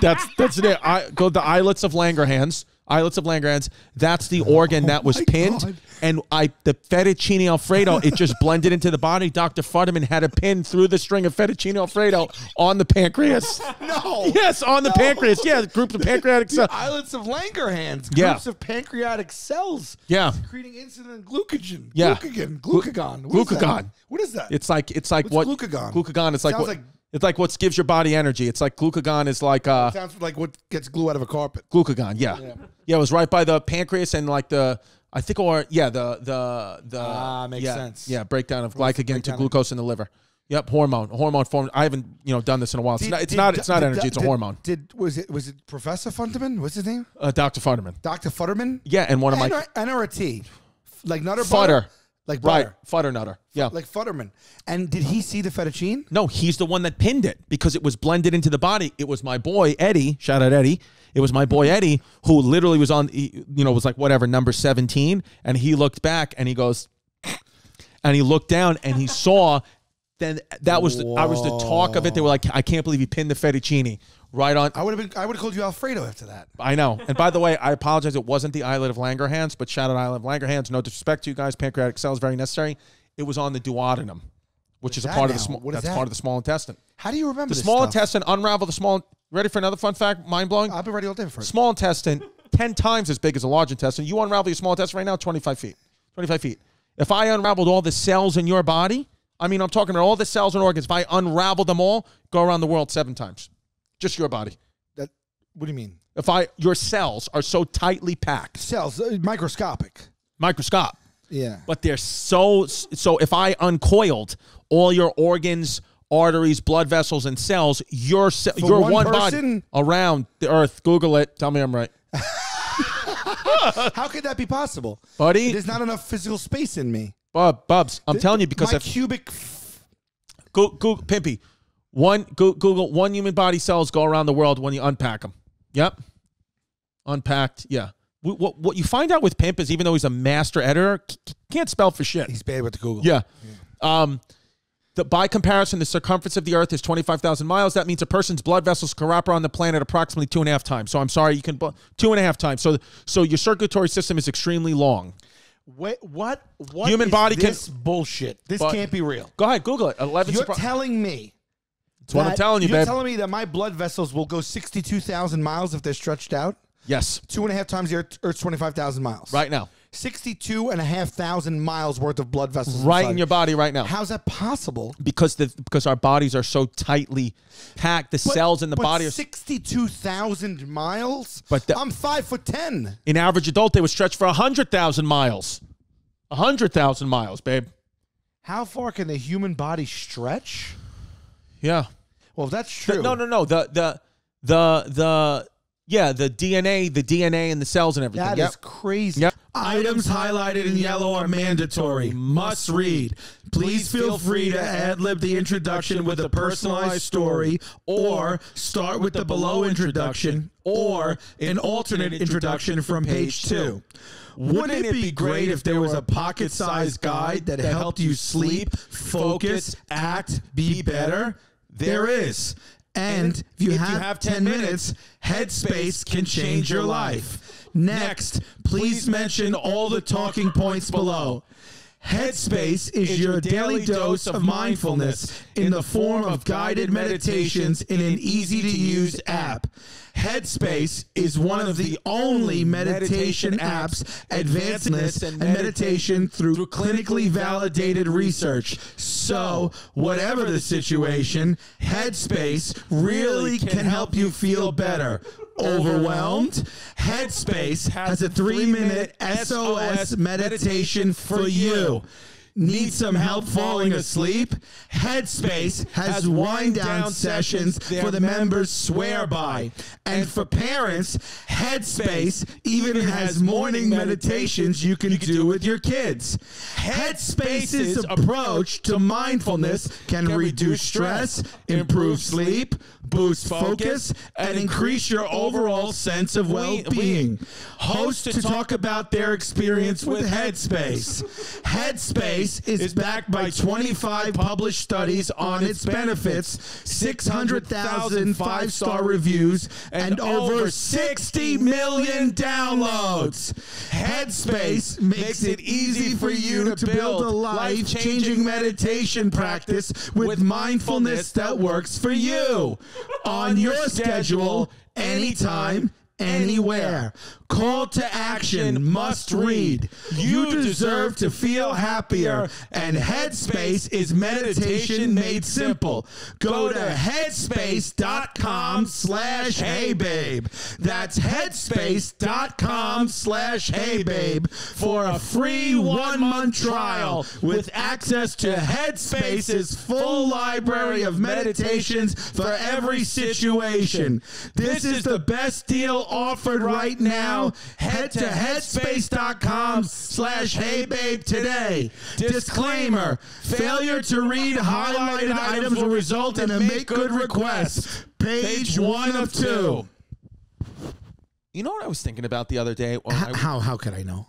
That's that's it. I go the islets of Langerhans. Islets of Langerhans. That's the organ that oh was pinned, God. and I the fettuccine alfredo. It just blended into the body. Dr. Futterman had a pin through the string of fettuccine alfredo on the pancreas. No. Yes, on the pancreas. Yeah, groups of pancreatic cells. Islets of Langerhans. Yeah. Groups of pancreatic cells. Yeah, Secreting insulin and glucogen. Yeah. Glucagon. Glucagon. What is that? Glucagon. What is that? it's like it's like What's what glucagon? Glucagon It's like Sounds what like- it's like what gives your body energy. It's like glucagon is like uh Sounds like what gets glue out of a carpet. glucagon. Yeah. yeah, It was right by the pancreas and like the I think or yeah the the the Ah, makes yeah, sense. Yeah, breakdown of glycogen to breakdown of- glucose in the liver. Yep, hormone. Hormone form. I haven't you know done this in a while. It's Did- not. It's did- not. It's not did- energy. It's a hormone. Did was it was it Professor Funderman? What's his name? Uh, Dr. Futterman. Dr. Futterman? Yeah, and one of my N or, N a T? Like nutter Futter. butter? Like right butter. Futter nutter. Yeah. Like Futterman. And did he see the fettuccine? No, he's the one that pinned it because it was blended into the body. It was my boy Eddie. Shout out Eddie. It was my boy Eddie who literally was on, you know, was like whatever number seventeen, and he looked back and he goes, and he looked down and he saw. Then that was the, I was the talk of it. They were like, I can't believe he pinned the fettuccine right on. I would have been I would have called you Alfredo after that. I know. And by the way, I apologize. It wasn't the islet of Langerhans, but shout out islet of Langerhans. No disrespect to you guys. Pancreatic cells very necessary. It was on the duodenum, which is a that part of the small. Is That's that? part of the small intestine. How do you remember The small stuff? intestine unravel the small. Ready for another fun fact? Mind blowing. I'll be ready all day for it. Small intestine, ten times as big as a large intestine. You unravel your small intestine right now, twenty five feet. Twenty five feet. If I unraveled all the cells in your body, I mean, I'm talking about all the cells and organs. If I unravel them all, go around the world seven times. Just your body. That, what do you mean? If I your cells are so tightly packed, Cells, uh, microscopic. microscope. Yeah. But they're so so. If I uncoiled all your organs, arteries, blood vessels, and cells, your ce- your one one, body around the Earth. Google it. Tell me I'm right, How could that be possible? buddy. There's not enough physical space in me. Bub, Bubs, I'm telling you because my if cubic. Go, Google, Pimpy, one go, Google one human body cells go around the world when you unpack them. Yep, unpacked. Yeah. What, what, what you find out with Pimp is even though he's a master editor, can't spell for shit. He's bad with the Google. Yeah. Um, the, by comparison, the circumference of the Earth is 25,000 miles. That means a person's blood vessels can wrap around the planet approximately two and a half times. So I'm sorry, you can two and a half times. So so your circulatory system is extremely long. Wait, what? What? Human is body can- this bullshit. This But- can't be real. Go ahead, Google it. 11. You're telling me. That's what I'm telling you, You're babe. telling me that my blood vessels will go 62,000 miles if they're stretched out? yes, Two and a half times the Earth- Earth's 25,000 miles. right now, 62 and a half thousand miles worth of blood vessels. right inside. in your body, right now. How's that possible? because the because our bodies are so tightly packed. The cells in the but body are 62,000 miles? But the- I'm five foot 10. in average adult they would stretch for hundred thousand miles. hundred thousand miles, babe. How far can the human body stretch? Yeah. Well, if that's The- true. no, no, no. The the the the yeah, the DNA, the DNA and the cells and everything. That Yep. is crazy. Yep. Items highlighted in yellow are mandatory. Must read. Please feel free to ad lib the introduction with a personalized story, or start with the below introduction, or an alternate introduction from page two. Wouldn't it be great if there was a pocket sized guide that helped you sleep, focus, act, be better? There is. And if you, have, 10 minutes, Headspace can change your life. Next, please mention all the talking points below. Headspace is your daily dose of mindfulness in the form of guided meditations in an easy to use app. Headspace is one of the only meditation apps advancing this and meditation through clinically validated research. So, whatever the situation, Headspace really can help you feel better. Overwhelmed? Headspace has a three minute SOS meditation for you. Need some help falling asleep? Headspace has wind down sessions for the members swear by. And for parents, Headspace even has morning meditations you can do with your kids. Headspace's approach to mindfulness can reduce stress, improve sleep, boost focus, and increase your overall sense of well being. Hosts to talk about their experience with Headspace. Headspace is backed by 25 published studies on its benefits, 600,000 five star reviews, and over 60 million downloads. Headspace makes it easy for you to build a life changing meditation practice with mindfulness that works for you on your schedule, anytime, anywhere. Call to action must read. You deserve to feel happier, and Headspace is meditation made simple. Go to headspace.com slash hey babe. That's headspace.com slash hey babe for a free one month trial with access to Headspace's full library of meditations for every situation. This is the best deal offered right now. Head to headspace.com slash hey babe today. Disclaimer failure to read highlighted items will result in a make good request. Page one of two. You know what I was thinking about the other day? When I- How, how could I know?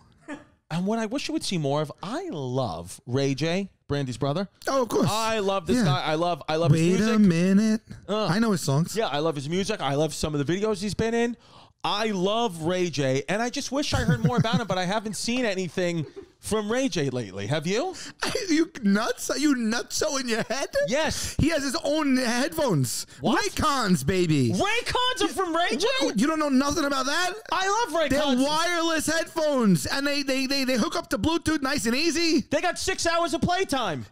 and what I wish you would see more of. I love Ray J, Brandy's brother. Oh, of course. I love this Yeah. guy. I love. I love his Wait music. a minute. Uh. I know his songs. Yeah, I love his music. I love some of the videos he's been in. I love Ray J, and I just wish I heard more about him, but I haven't seen anything from Ray J lately. Have you? you nuts? Are you nutso in your head? Yes. He has his own headphones. What? Raycons, baby. Raycons are from Ray J. You don't know nothing about that? I love Raycons. They're wireless headphones, and they, they they they hook up to Bluetooth nice and easy. They got six hours of playtime.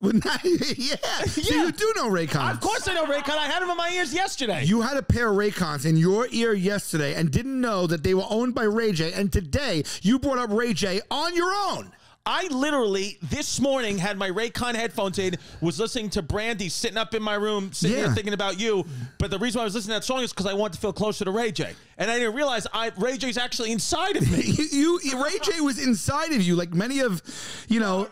Well, not- yeah. So you do know Raycons. Of course I know Raycon. I had them in my ears yesterday. You had a pair of Raycons in your ear yesterday and didn't know that they were owned by Ray J. And today you brought up Ray J on your own. I literally this morning had my Raycon headphones in, was listening to Brandy sitting up in my room, sitting Yeah. here thinking about you. But the reason why I was listening to that song is because I wanted to feel closer to Ray J, and I didn't realize I Ray J's actually inside of me. You, you Ray J was inside of you, like many of, you know.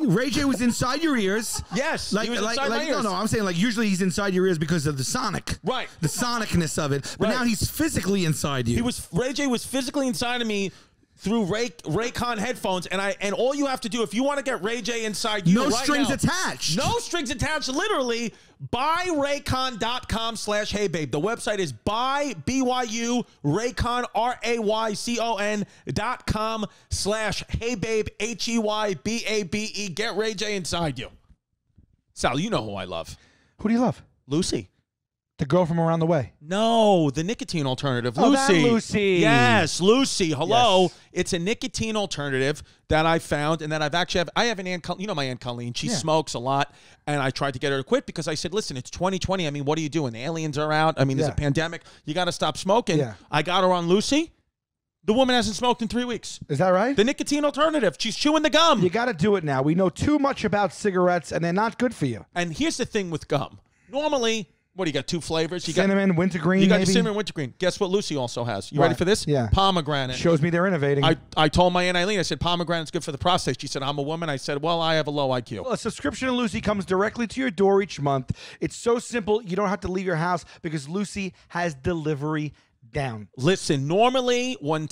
Ray J was inside your ears. Yes, he like was like, like no, no. I'm saying like usually he's inside your ears because of the sonic, Right. The sonicness of it. But Right. now he's physically inside you. He was Ray J was physically inside of me through Ray Raycon headphones, and I and all you have to do if you want to get Ray J inside you, No right strings now- attached. No strings attached. Literally, buyraycon.com slash hey babe. The website is buy BYU Raycon R A Y C O N dot com slash hey babe H E Y B A B E. Get Ray J inside you. Sal, you know who I love. Who do you love? Lucy. The girl from around the way. No, the nicotine alternative. Oh, that Lucy. Lucy. Yes, Lucy. Hello. Yes. It's a nicotine alternative that I found and that I've actually have, I have an aunt, you know my aunt Colleen. She Yeah. smokes a lot, and I tried to get her to quit because I said, "Listen, it's 2020. I mean, what are you doing? The aliens are out. I mean, there's Yeah. a pandemic. You got to stop smoking." Yeah. I got her on Lucy. The woman hasn't smoked in three weeks. Is that right? The nicotine alternative. She's chewing the gum. you got to do it now. We know too much about cigarettes, and they're not good for you. and here's the thing with gum. Normally, what do you got? Two flavors. You got Cinnamon, wintergreen, You got maybe. cinnamon wintergreen. Guess what Lucy also has? You What? ready for this? Yeah. Pomegranate. Shows me they're innovating. I, I told my Aunt Eileen, I said, pomegranate's good for the prostate. She said, I'm a woman. I said, well, I have a low IQ. A subscription to Lucy comes directly to your door each month. It's so simple, you don't have to leave your house because Lucy has delivery down. Listen, normally when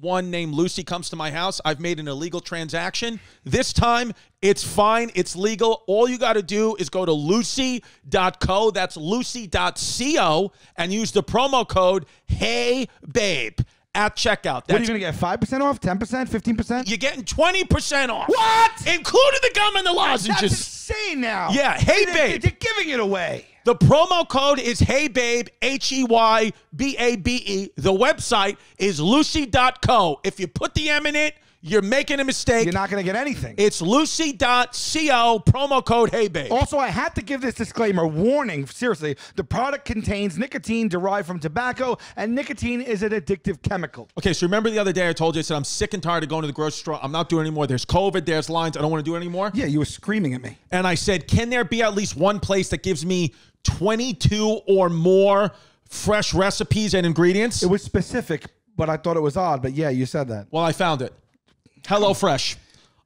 someone named Lucy comes to my house, I've made an illegal transaction. This time, it's fine. It's legal. All you got to do is go to lucy.co. That's lucy.co and use the promo code Hey Babe at checkout. What are you going to get? 5% off? 10%? 15%? You're getting 20% off. What? Including the gum and the That's insane now. Yeah, hey, They- babe. They're giving it away. The promo code is Hey Babe, H E Y B A B E. The website is lucy.co. If you put the M in it, you're making a mistake. You're not going to get anything. it's lucy.co, promo code Hey Babe. Also, I had to give this disclaimer warning. Seriously, the product contains nicotine derived from tobacco, and nicotine is an addictive chemical. Okay, so remember the other day I told you, I said, I'm sick and tired of going to the grocery store. I'm not doing it anymore. There's COVID, there's lines. I don't want to do it anymore. Yeah, you were screaming at me. And I said, can there be at least one place that gives me 22 or more fresh recipes and ingredients? It was specific, but I thought it was odd. But yeah, you said that. Well, I found it. HelloFresh.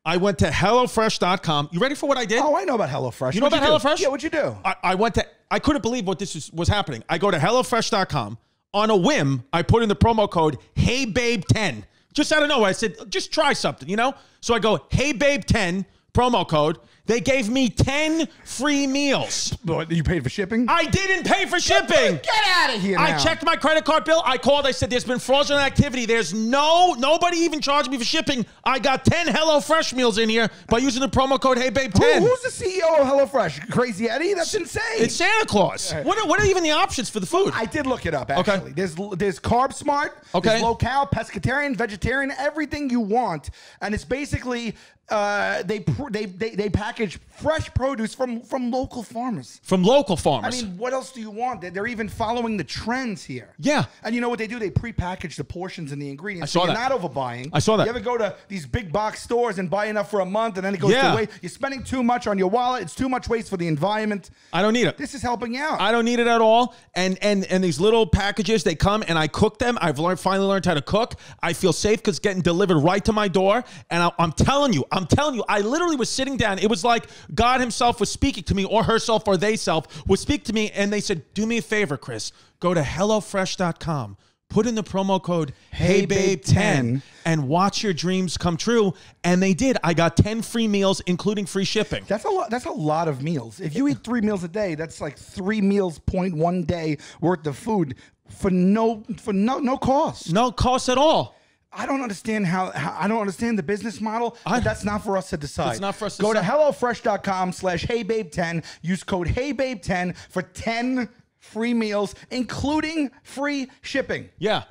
I went to HelloFresh.com. You ready for what I did? Oh, I know about HelloFresh. You know What'd about? HelloFresh? Yeah, what'd you do? I, I went to, I couldn't believe what this was, was happening. I go to HelloFresh.com. On a whim, I put in the promo code HeyBabe10. Just out of nowhere, I said, just try something, you know? So I go, HeyBabe10, promo code. They gave me 10 free meals. What, you paid for shipping? I didn't pay for shipping. Get out of here I checked my credit card bill. I called. I said, "There's been fraudulent activity. There's no nobody even charged me for shipping. I got ten HelloFresh meals in here by using the promo code Who- HeyBabe10. who's the CEO of HelloFresh? Crazy Eddie? That's insane. It's Santa Claus. What are, what are even the options for the food? I did look it up Okay. actually. There's there's carb smart, Okay. there's low pescatarian, vegetarian, everything you want, and it's basically uh, they, they they they package fresh produce from from local farmers. From local farmers. I mean, what else do you want? They're, they're even following the trends here. Yeah. And you know what they do? They pre-package the portions and the ingredients. I saw so you're not overbuying. I saw that. You ever go to these big box stores and buy enough for a month and then it goes Yeah. to waste? You're spending too much on your wallet. It's too much waste for the environment. I don't need it. This is helping you out. I don't need it at all. And and and these little packages, they come and I cook them. I've learned finally learned how to cook. I feel safe because it's getting delivered right to my door. And I, I'm telling you, I'm telling you, I literally was sitting down. It was like God Himself was speaking to me, or herself, or they self would speak to me, and they said, "Do me a favor, Chris. Go to hellofresh.com." Put in the promo code HeyBabe10 HeyBabe10 and watch your dreams come true. And they did. I got 10 free meals, including free shipping. That's a lot. That's a lot of meals. If you eat three meals a day, that's like three meals point one day worth of food for no for no no cost. No cost at all. I don't understand how, how I don't understand the business model. I- but that's not for us to decide. That's not for us to Go to hellofresh.com slash heybabe10. Use code heybabe10 for 10 free meals, including free shipping. Yeah.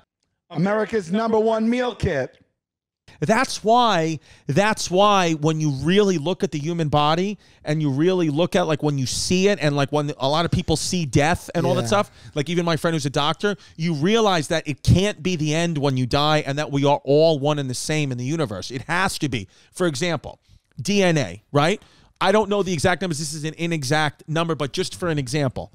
America's number one meal kit. That's why that's why when you really look at the human body and you really look at like when you see it and like when a lot of people see death and all that stuff, like even my friend who's a doctor, you realize that it can't be the end when you die and that we are all one and the same in the universe. It has to be. For example, DNA, right? I don't know the exact numbers. This is an inexact number, but just for an example,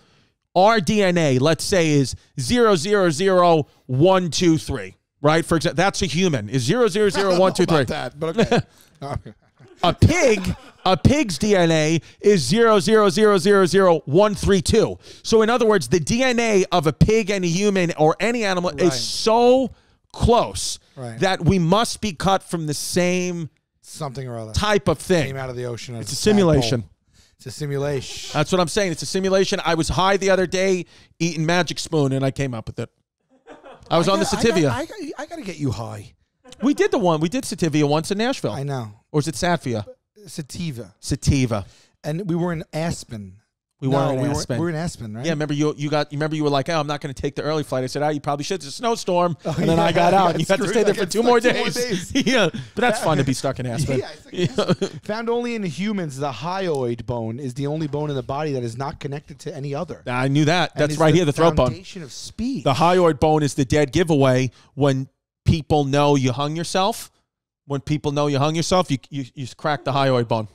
our DNA, let's say, is zero zero zero one two three. Right, for example, that's a human. Is zero zero zero one two three. That, but okay. Okay. A pig, a pig's DNA is zero zero zero zero zero one three two. So, in other words, the DNA of a pig and a human or any animal Right. is so close Right. that we must be cut from the same Something or other type of thing. came out of the ocean. It's a simulation. It's a simulation. That's what I'm saying. It's a simulation. I was high the other day eating Magic Spoon, and I came up with it. I was on the I Sativia. got, I, got, I got to get you high. we did the one. We did Sativia once in Nashville. I know. Or is it Satvia? Sativa. Sativa. And we were in Aspen. We no, weren't in we Aspen. Were, we were in Aspen, right? Yeah, remember you you got you remember you were like, oh, I'm not going to take the early flight. I said, oh, you probably should. It's a snowstorm, oh, and then Oh, yeah, I got out. and you had to stay there for two more days. days. yeah, but that's fun to be stuck in Aspen. Yeah, Found only in humans, the hyoid bone is the only bone in the body that is not connected to any other. I knew that. That's right here, the throat bone. of speed. The hyoid bone is the dead giveaway when people know you hung yourself. When people know you hung yourself, you you, you crack the hyoid bone.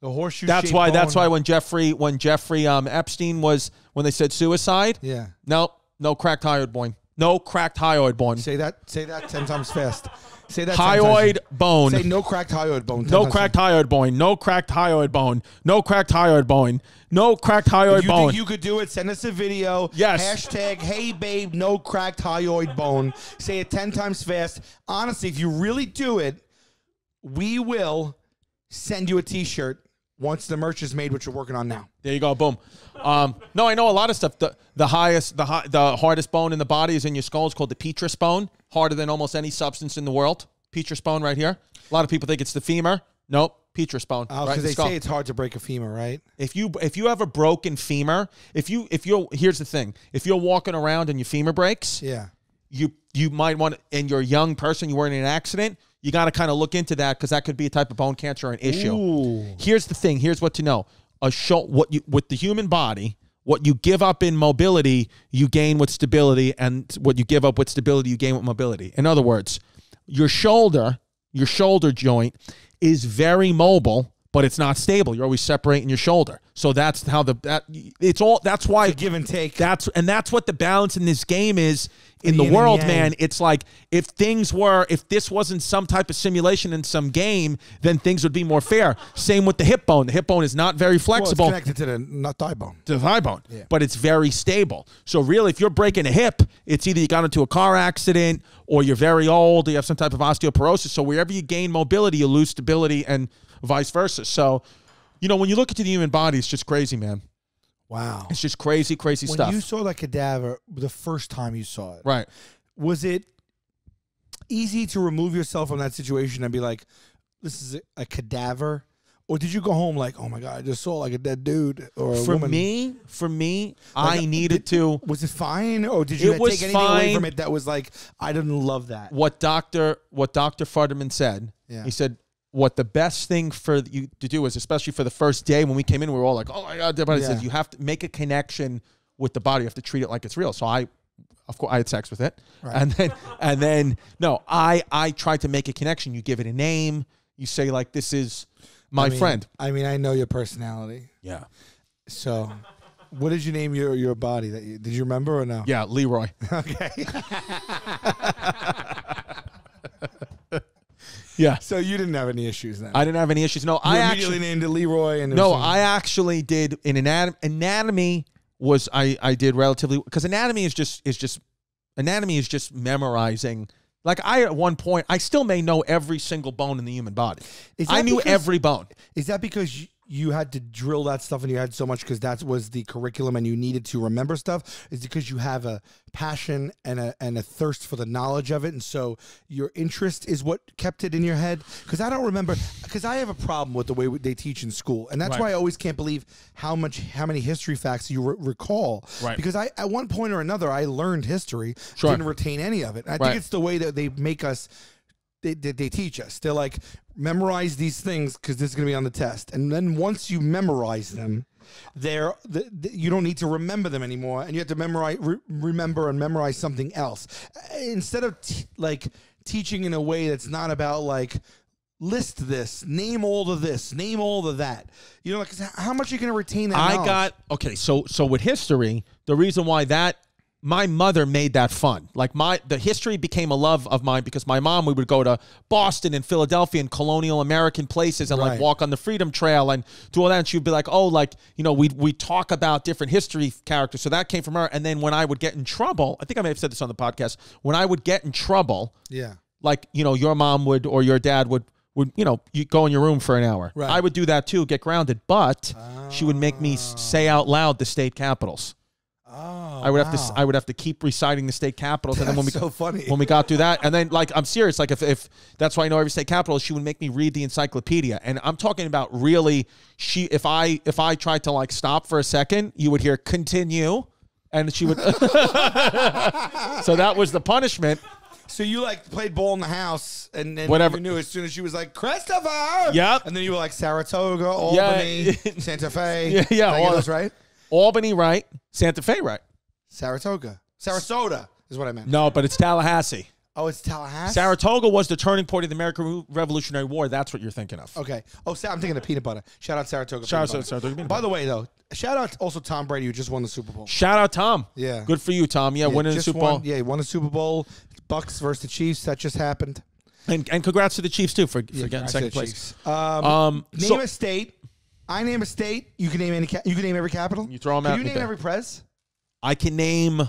The horseshoe. That's why. That's why when Jeffrey when Jeffrey um, Epstein was when they said suicide. Yeah. No, no cracked hyoid bone. No cracked hyoid bone. Say that. Say that ten times fast. Say that. 10 Hyoid bone. Say no cracked hyoid bone. No cracked hyoid bone. No cracked hyoid bone. No cracked hyoid bone. No cracked hyoid If you bone. think you could do it? Send us a video. Yes. Hashtag Hey babe, no cracked hyoid bone. Say it ten times fast. Honestly, if you really do it, we will send you a T-shirt once the merch is made, which we're working on now. there you go. Boom. Um, no, I know a lot of stuff. The the highest, the hi- the hardest bone in the body is in your skull. It's called the petrous bone. Harder than almost any substance in the world. Petrous bone right here. A lot of people think it's the femur. Nope. Petrous bone. Because right the they skull. say it's hard to break a femur, right? If you if you have a broken femur, if you if you're here's the thing, if you're walking around and your femur breaks, Yeah. you you might want and you're a young person, you weren't in an accident, you got to kind of look into that because that could be a type of bone cancer or an issue. Ooh. Here's the thing. Here's what to know. A show what you with the human body, what you give up in mobility, you gain with stability, and what you give up with stability, you gain with mobility. In other words, your shoulder, your shoulder joint is very mobile, but it's not stable. You're always separating your shoulder. So that's how the that it's all that's why give and take. that's and that's what the balance in this game is in the yin and world, man. It's like if things were if this wasn't some type of simulation in some game, then things would be more fair. Same with the hip bone. The hip bone is not very well, it's flexible connected to the not thigh bone. to the thigh bone, but it's very stable. So really, if you're breaking a hip, it's either you got into a car accident or you're very old, or you have some type of osteoporosis. So wherever you gain mobility, you lose stability, and vice versa. So, you know, when you look into the human body, it's just crazy, man. Wow. It's just crazy, crazy When stuff. you saw that cadaver the first time you saw it, right. was it easy to remove yourself from that situation and be like, "This is a, a cadaver," or did you go home like, "Oh my god, I just saw like a dead dude or a For woman"? me, for me, Like, I uh, needed to. Was it fine, or did you It was take anything away from it that was like, "I didn't love that"? what Doctor what Doctor Futterman said. Yeah. He said what the best thing for you to do is, especially for the first day when we came in, we were all like, "Oh my god!" He Yeah. says you have to make a connection with the body. You have to treat it like it's real. So I, of course, I had sex with it, and then and then no, I I tried to make a connection. You give it a name. You say like, "This is my I mean- friend." I mean, I know your personality, Yeah. so. What did you name your, your body? That you, did you remember or no? Yeah, Leroy. Okay. Yeah. so you didn't have any issues then. I didn't have any issues. No, you I immediately actually named it Leroy, and No, I actually did in anatomy. Anatomy was I I did relatively because anatomy is just is just anatomy is just memorizing. Like I at one point I still may know every single bone in the human body. Is I that knew because- every bone. Is that because you, you had to drill that stuff and you had so much because that was the curriculum and you needed to remember stuff? Is because you have a passion and a and a thirst for the knowledge of it, and so your interest is what kept it in your head? Because I don't remember. Because I have a problem with the way they teach in school, and that's Right. why I always can't believe how much how many history facts you re- recall. Right. Because I at one point or another I learned history, Sure. didn't retain any of it. And I Right. think it's the way that they make us they, they, they teach us. They're like, memorize these things because this is going to be on the test. And then once you memorize them, they're, the, the, you don't need to remember them anymore. And you have to memorize, re- remember and memorize something else. Instead of t- like teaching in a way that's not about like, list this, name all of this, name all of that. You know, like how much are you going to retain that I knowledge? got okay. So so with history, the reason why that my mother made that fun. Like my the history became a love of mine because my mom we would go to Boston and Philadelphia and colonial American places and like walk on the Freedom Trail and do all that. And she'd be like, oh, like you know, we we talk about different history characters. So that came from her. And then when I would get in trouble, I think I may have said this on the podcast. When I would get in trouble, Yeah. like you know your mom would or your dad would would you know you go in your room for an hour Right. i would do that too get grounded but she would make me ah. say out loud the state capitals Oh, i would have to i would have to keep reciting the state capitals and then when we so funny. when we got through that and then like i'm serious like if, if that's why i know every state capital she would make me read the encyclopedia and i'm talking about really she if i if i tried to like stop for a second you would hear continue and she would so that was the punishment So you like played ball in the house, and then Whatever. you knew as soon as she was like Christopher. Yep. And then you were like Saratoga, Albany, Santa Fe. Yeah, yeah, Did I get all- those right. Albany right santa fe right Saratoga, Sarasota is what I meant. No, but it's Tallahassee. Oh, it's Tallahassee. Saratoga was the turning point of the American Revolutionary War. That's what you're thinking of. Okay. Oh, Sa- I'm thinking of peanut butter. Shout out Saratoga. Shout out peanut butter. Saratoga peanut By butter. the way, though, shout out also Tom Brady who just won the Super Bowl. Shout out Tom. Yeah. Good for you, Tom. Yeah, winning the just Super won- Bowl. Yeah, he won the Super Bowl. Bucks versus the Chiefs. That just happened. And, and congrats to the Chiefs too for, for getting second place. Chiefs. Um, Um, name so- a state. I name a state. You can name any. Ca- you can name every capital. You throw 'em Can out You name every pres. I can name.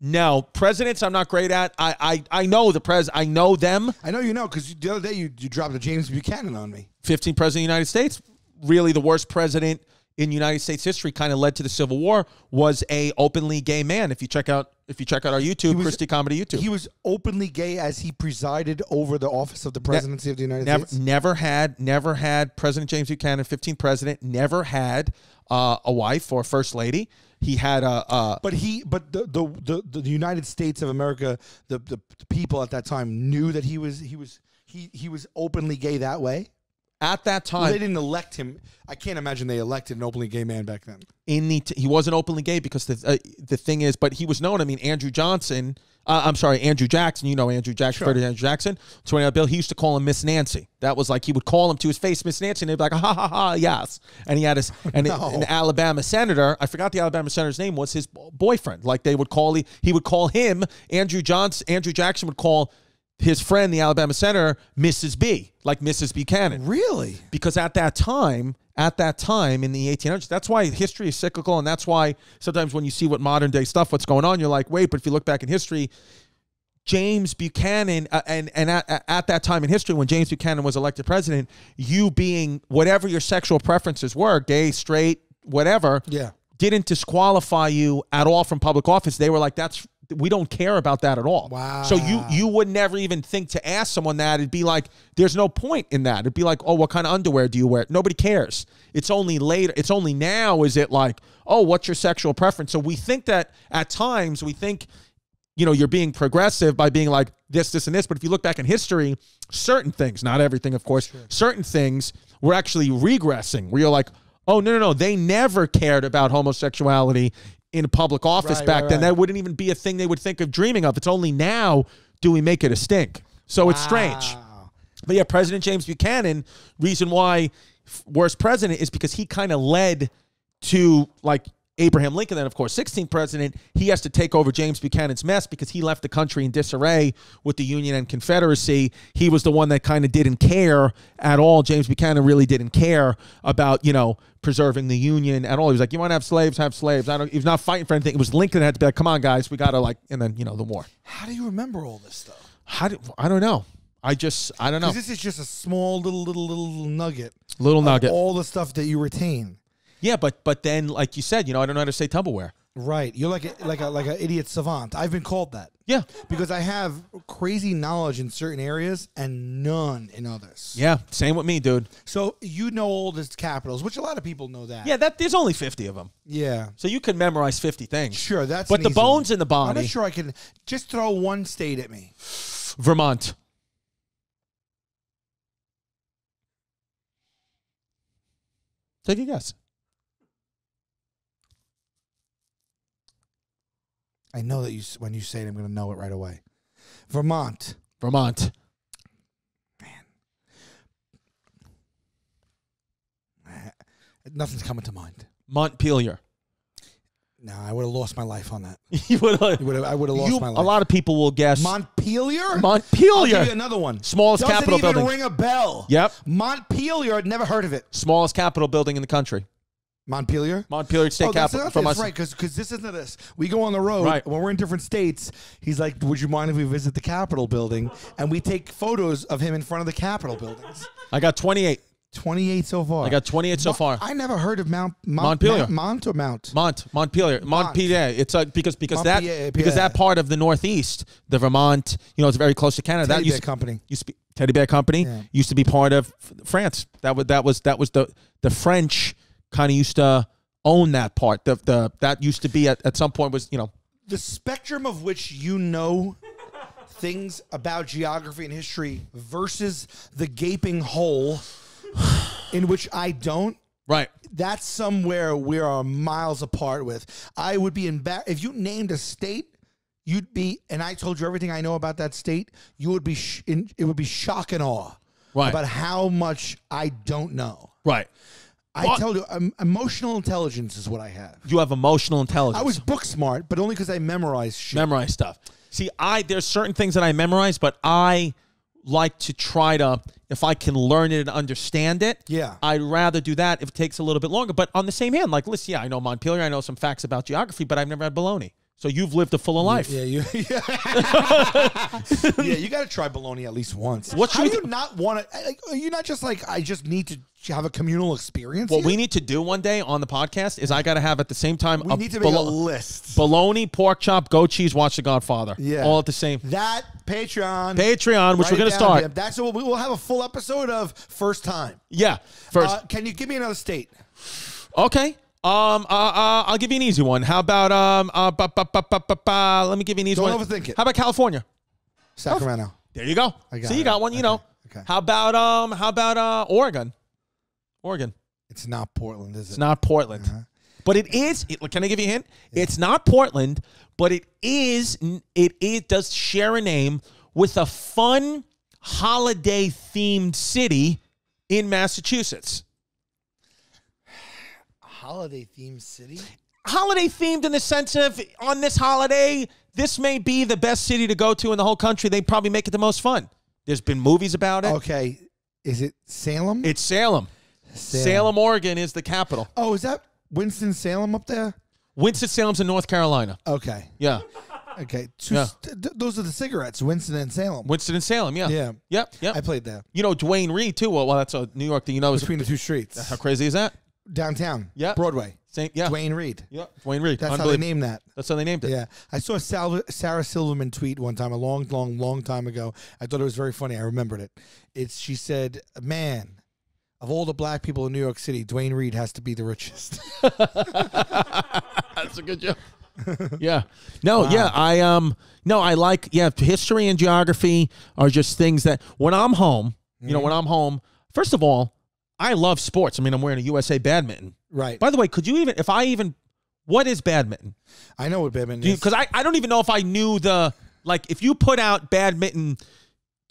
No presidents. I'm not great at. I I, I know the pres. I know them. I know you know because the other day you, you dropped a James Buchanan on me. 15 president of the United States. Really, the worst president in United States history. Kind of led to the Civil War. Was a openly gay man. If you check out if you check out our YouTube, was- Chris D Comedy YouTube. He was openly gay as he presided over the office of the presidency of the United never States. never had never had President James Buchanan, 15th president, never had uh, a wife or first lady. He had a, a But he, but the the, the the United States of America, the, the the people at that time knew that he was he was he he was openly gay that way. At that Well, they didn't elect him. I can't imagine they elected an openly gay man back then. in the t- he wasn't openly gay because the uh, the thing is, but he was known. I mean, Andrew Johnson. Uh, I'm sorry, Andrew Jackson. You know Andrew Jackson, Ferdinand Andrew Jackson. Twenty Bill. He used to call him Miss Nancy. That was like he would call him to his face, Miss Nancy, and they'd be like, ha ha ha, yes. And he had his and No. an Alabama senator. I forgot the Alabama senator's name was his boyfriend. Like they would call he he would call him Andrew Johnson. Andrew Jackson would call his friend, the Alabama senator, Mrs. B, like Mrs. Buchanan Really? because at that time at that time in the 1800s that's why history is cyclical and that's why sometimes when you see what modern day stuff what's going on you're like wait but if you look back in history James Buchanan uh, and and at, at that time in history when James Buchanan was elected president you being whatever your sexual preferences were gay straight whatever Yeah. didn't disqualify you at all from public office they were like that's we don't care about that at all. Wow. so you you would never even think to ask someone that. It'd be like there's no point in that. It'd be like oh what kind of underwear do you wear? Nobody cares. It's only later it's only now is it like oh what's your sexual preference? So we think that at times we think you know you're being progressive by being like this this and this. But if you look back in history certain things not everything of course certain things were actually regressing. Where you're like oh no no no. They never cared about homosexuality in public office Right, back right, then right. that wouldn't even be a thing they would think of dreaming of. It's only now do we make it a stink. So it's strange. But yeah, President James Buchanan, reason why worst president is because he kind of led to like Abraham Lincoln, then of course, 16th president, he has to take over James Buchanan's mess because he left the country in disarray with the Union and Confederacy. He was the one that kind of didn't care at all. James Buchanan really didn't care about, you know, preserving the Union at all. He was like, you want to have slaves, have slaves. I don't, he was not fighting for anything. It was Lincoln that had to be like, come on, guys, we got to like, and then, you know, the war. How do you remember all this stuff? How do, I don't know. I just, I don't know. This is just a small little little little, little nugget. Little nugget. All the stuff that you retain. Yeah, but but then, like you said, you know, I don't know how to say Tupperware. Right. You're like a, like a like an idiot savant. I've been called that. Yeah. Because I have crazy knowledge in certain areas and none in others. Yeah, same with me, dude. So you know all the capitals, which a lot of people know that. Yeah, that there's only 50 of them. Yeah. So you can memorize 50 things. Sure, that's But an the easy bones one. in the I'm not sure I can just throw one state at me. Vermont. Take a guess. I know that you when you say it, I'm going to know it right away. Vermont. Vermont. Man. Nothing's coming to mind. Montpelier. No, I would have lost my life on that. you would would've- I would have lost you- my life. a lot of people will guess Montpelier. Montpelier. I'll give you another one. Smallest Doesn't Capitol even building. ring a bell. Yep. Montpelier. I'd never heard of it. Smallest Capitol building in the country. Montpelier. Montpelier State oh, that's Capitol from us. That's right, because because this isn't this. We go on the road Right. when we're in different states. He's like, "Would you mind if we visit the Capitol building?" And we take photos of him in front of the Capitol buildings. I got 28. Twenty-eight so far. I got 28 so Mo- far. I never heard of Mount, Mount Montpelier. Mount, Mount or Mount. Mont Montpelier Montpelier. It's a, because because that Montpelier, because that part of the Northeast, the Vermont, you know, it's very close to Canada. Teddy that Bear used, Company. used to be Teddy Bear Company Yeah. used to be part of France. That was that was that was the the French kind of used to own that part. The the that used to be at, at some point was you know the spectrum of which you know things about geography and history versus the gaping hole in which I don't. right. That's somewhere we are miles apart with. I would be embarrassed if you named a state. You'd be, and I told you everything I know about that state. You would be, sh- in, it would be shock and awe Right. about how much I don't know. Right. I What? tell you, um, emotional intelligence is what I have. You have emotional intelligence. I was book smart, but only because I memorized shit. memorize stuff. See, I there's certain things that I memorize, but I like to try to if I can learn it and understand it. Yeah. I'd rather do that if it takes a little bit longer. But on the same hand, like listen, yeah, I know Montpelier, I know some facts about geography, but I've never had bologna. So you've lived a fuller life. Yeah, you. Yeah, you got to try bologna at least once. What How should do you not want to? Like, are you not just like I just need to have a communal experience? What here? we need to do one day on the podcast is I got to have at the same time we a need to make a list. bologna, pork chop, goat cheese, watch The Godfather. Yeah. all at the same that Patreon, Patreon, which Write we're gonna start. Jim. That's what we will have a full episode of first time. Yeah, first. Uh, can you give me another state? Okay. Um. Uh, uh. I'll give you an easy one. How about um. Uh. Ba, ba, ba, ba, ba, ba. Let me give you an easy Don't one. overthink it. How about California? Sacramento. There you go. I got See, you it. got one. You know. Okay, okay. How about um. How about uh. Oregon. Oregon. It's not Portland, is it? It's not Portland, Uh-huh. but it is. It, can I give you a hint? It's not Portland, but it is. It it does share a name with a fun holiday themed city in Massachusetts. Holiday themed city. holiday themed in the sense of on this holiday, this may be the best city to go to in the whole country. They probably make it the most fun. There's been movies about it. Okay, is it Salem? It's Salem. Salem. Oregon is the capital. Oh, is that Winston Salem up there? Winston Salem's in North Carolina. Okay. Yeah. Okay. Two, Yeah. th- th- those are the cigarettes, Winston and Salem. Winston and Salem. Yeah. Yeah. Yep. Yep. I played there you know Duane Reade too. Well, well, that's a New York thing. You know, between the two streets. how crazy is that? Downtown. Yeah. Broadway. Same. Yeah. Duane Reade. Yeah. Duane Reade. That's how they named that. That's how they named it. Yeah. I saw Sal- Sarah Silverman tweet one time, a long, long, long time ago. I thought it was very funny. I remembered it. It's she said, "Man, of all the black people in New York City, Duane Reade has to be the richest." That's a good joke. yeah. No, yeah, I um no, I like yeah, history and geography are just things that when I'm home, you know, when I'm home, first of all, I love sports. I mean, I'm wearing a USA badminton. right. By the way, could you even if I even what is badminton? I know what badminton you is. cuz I I don't even know if I knew the like if you put out badminton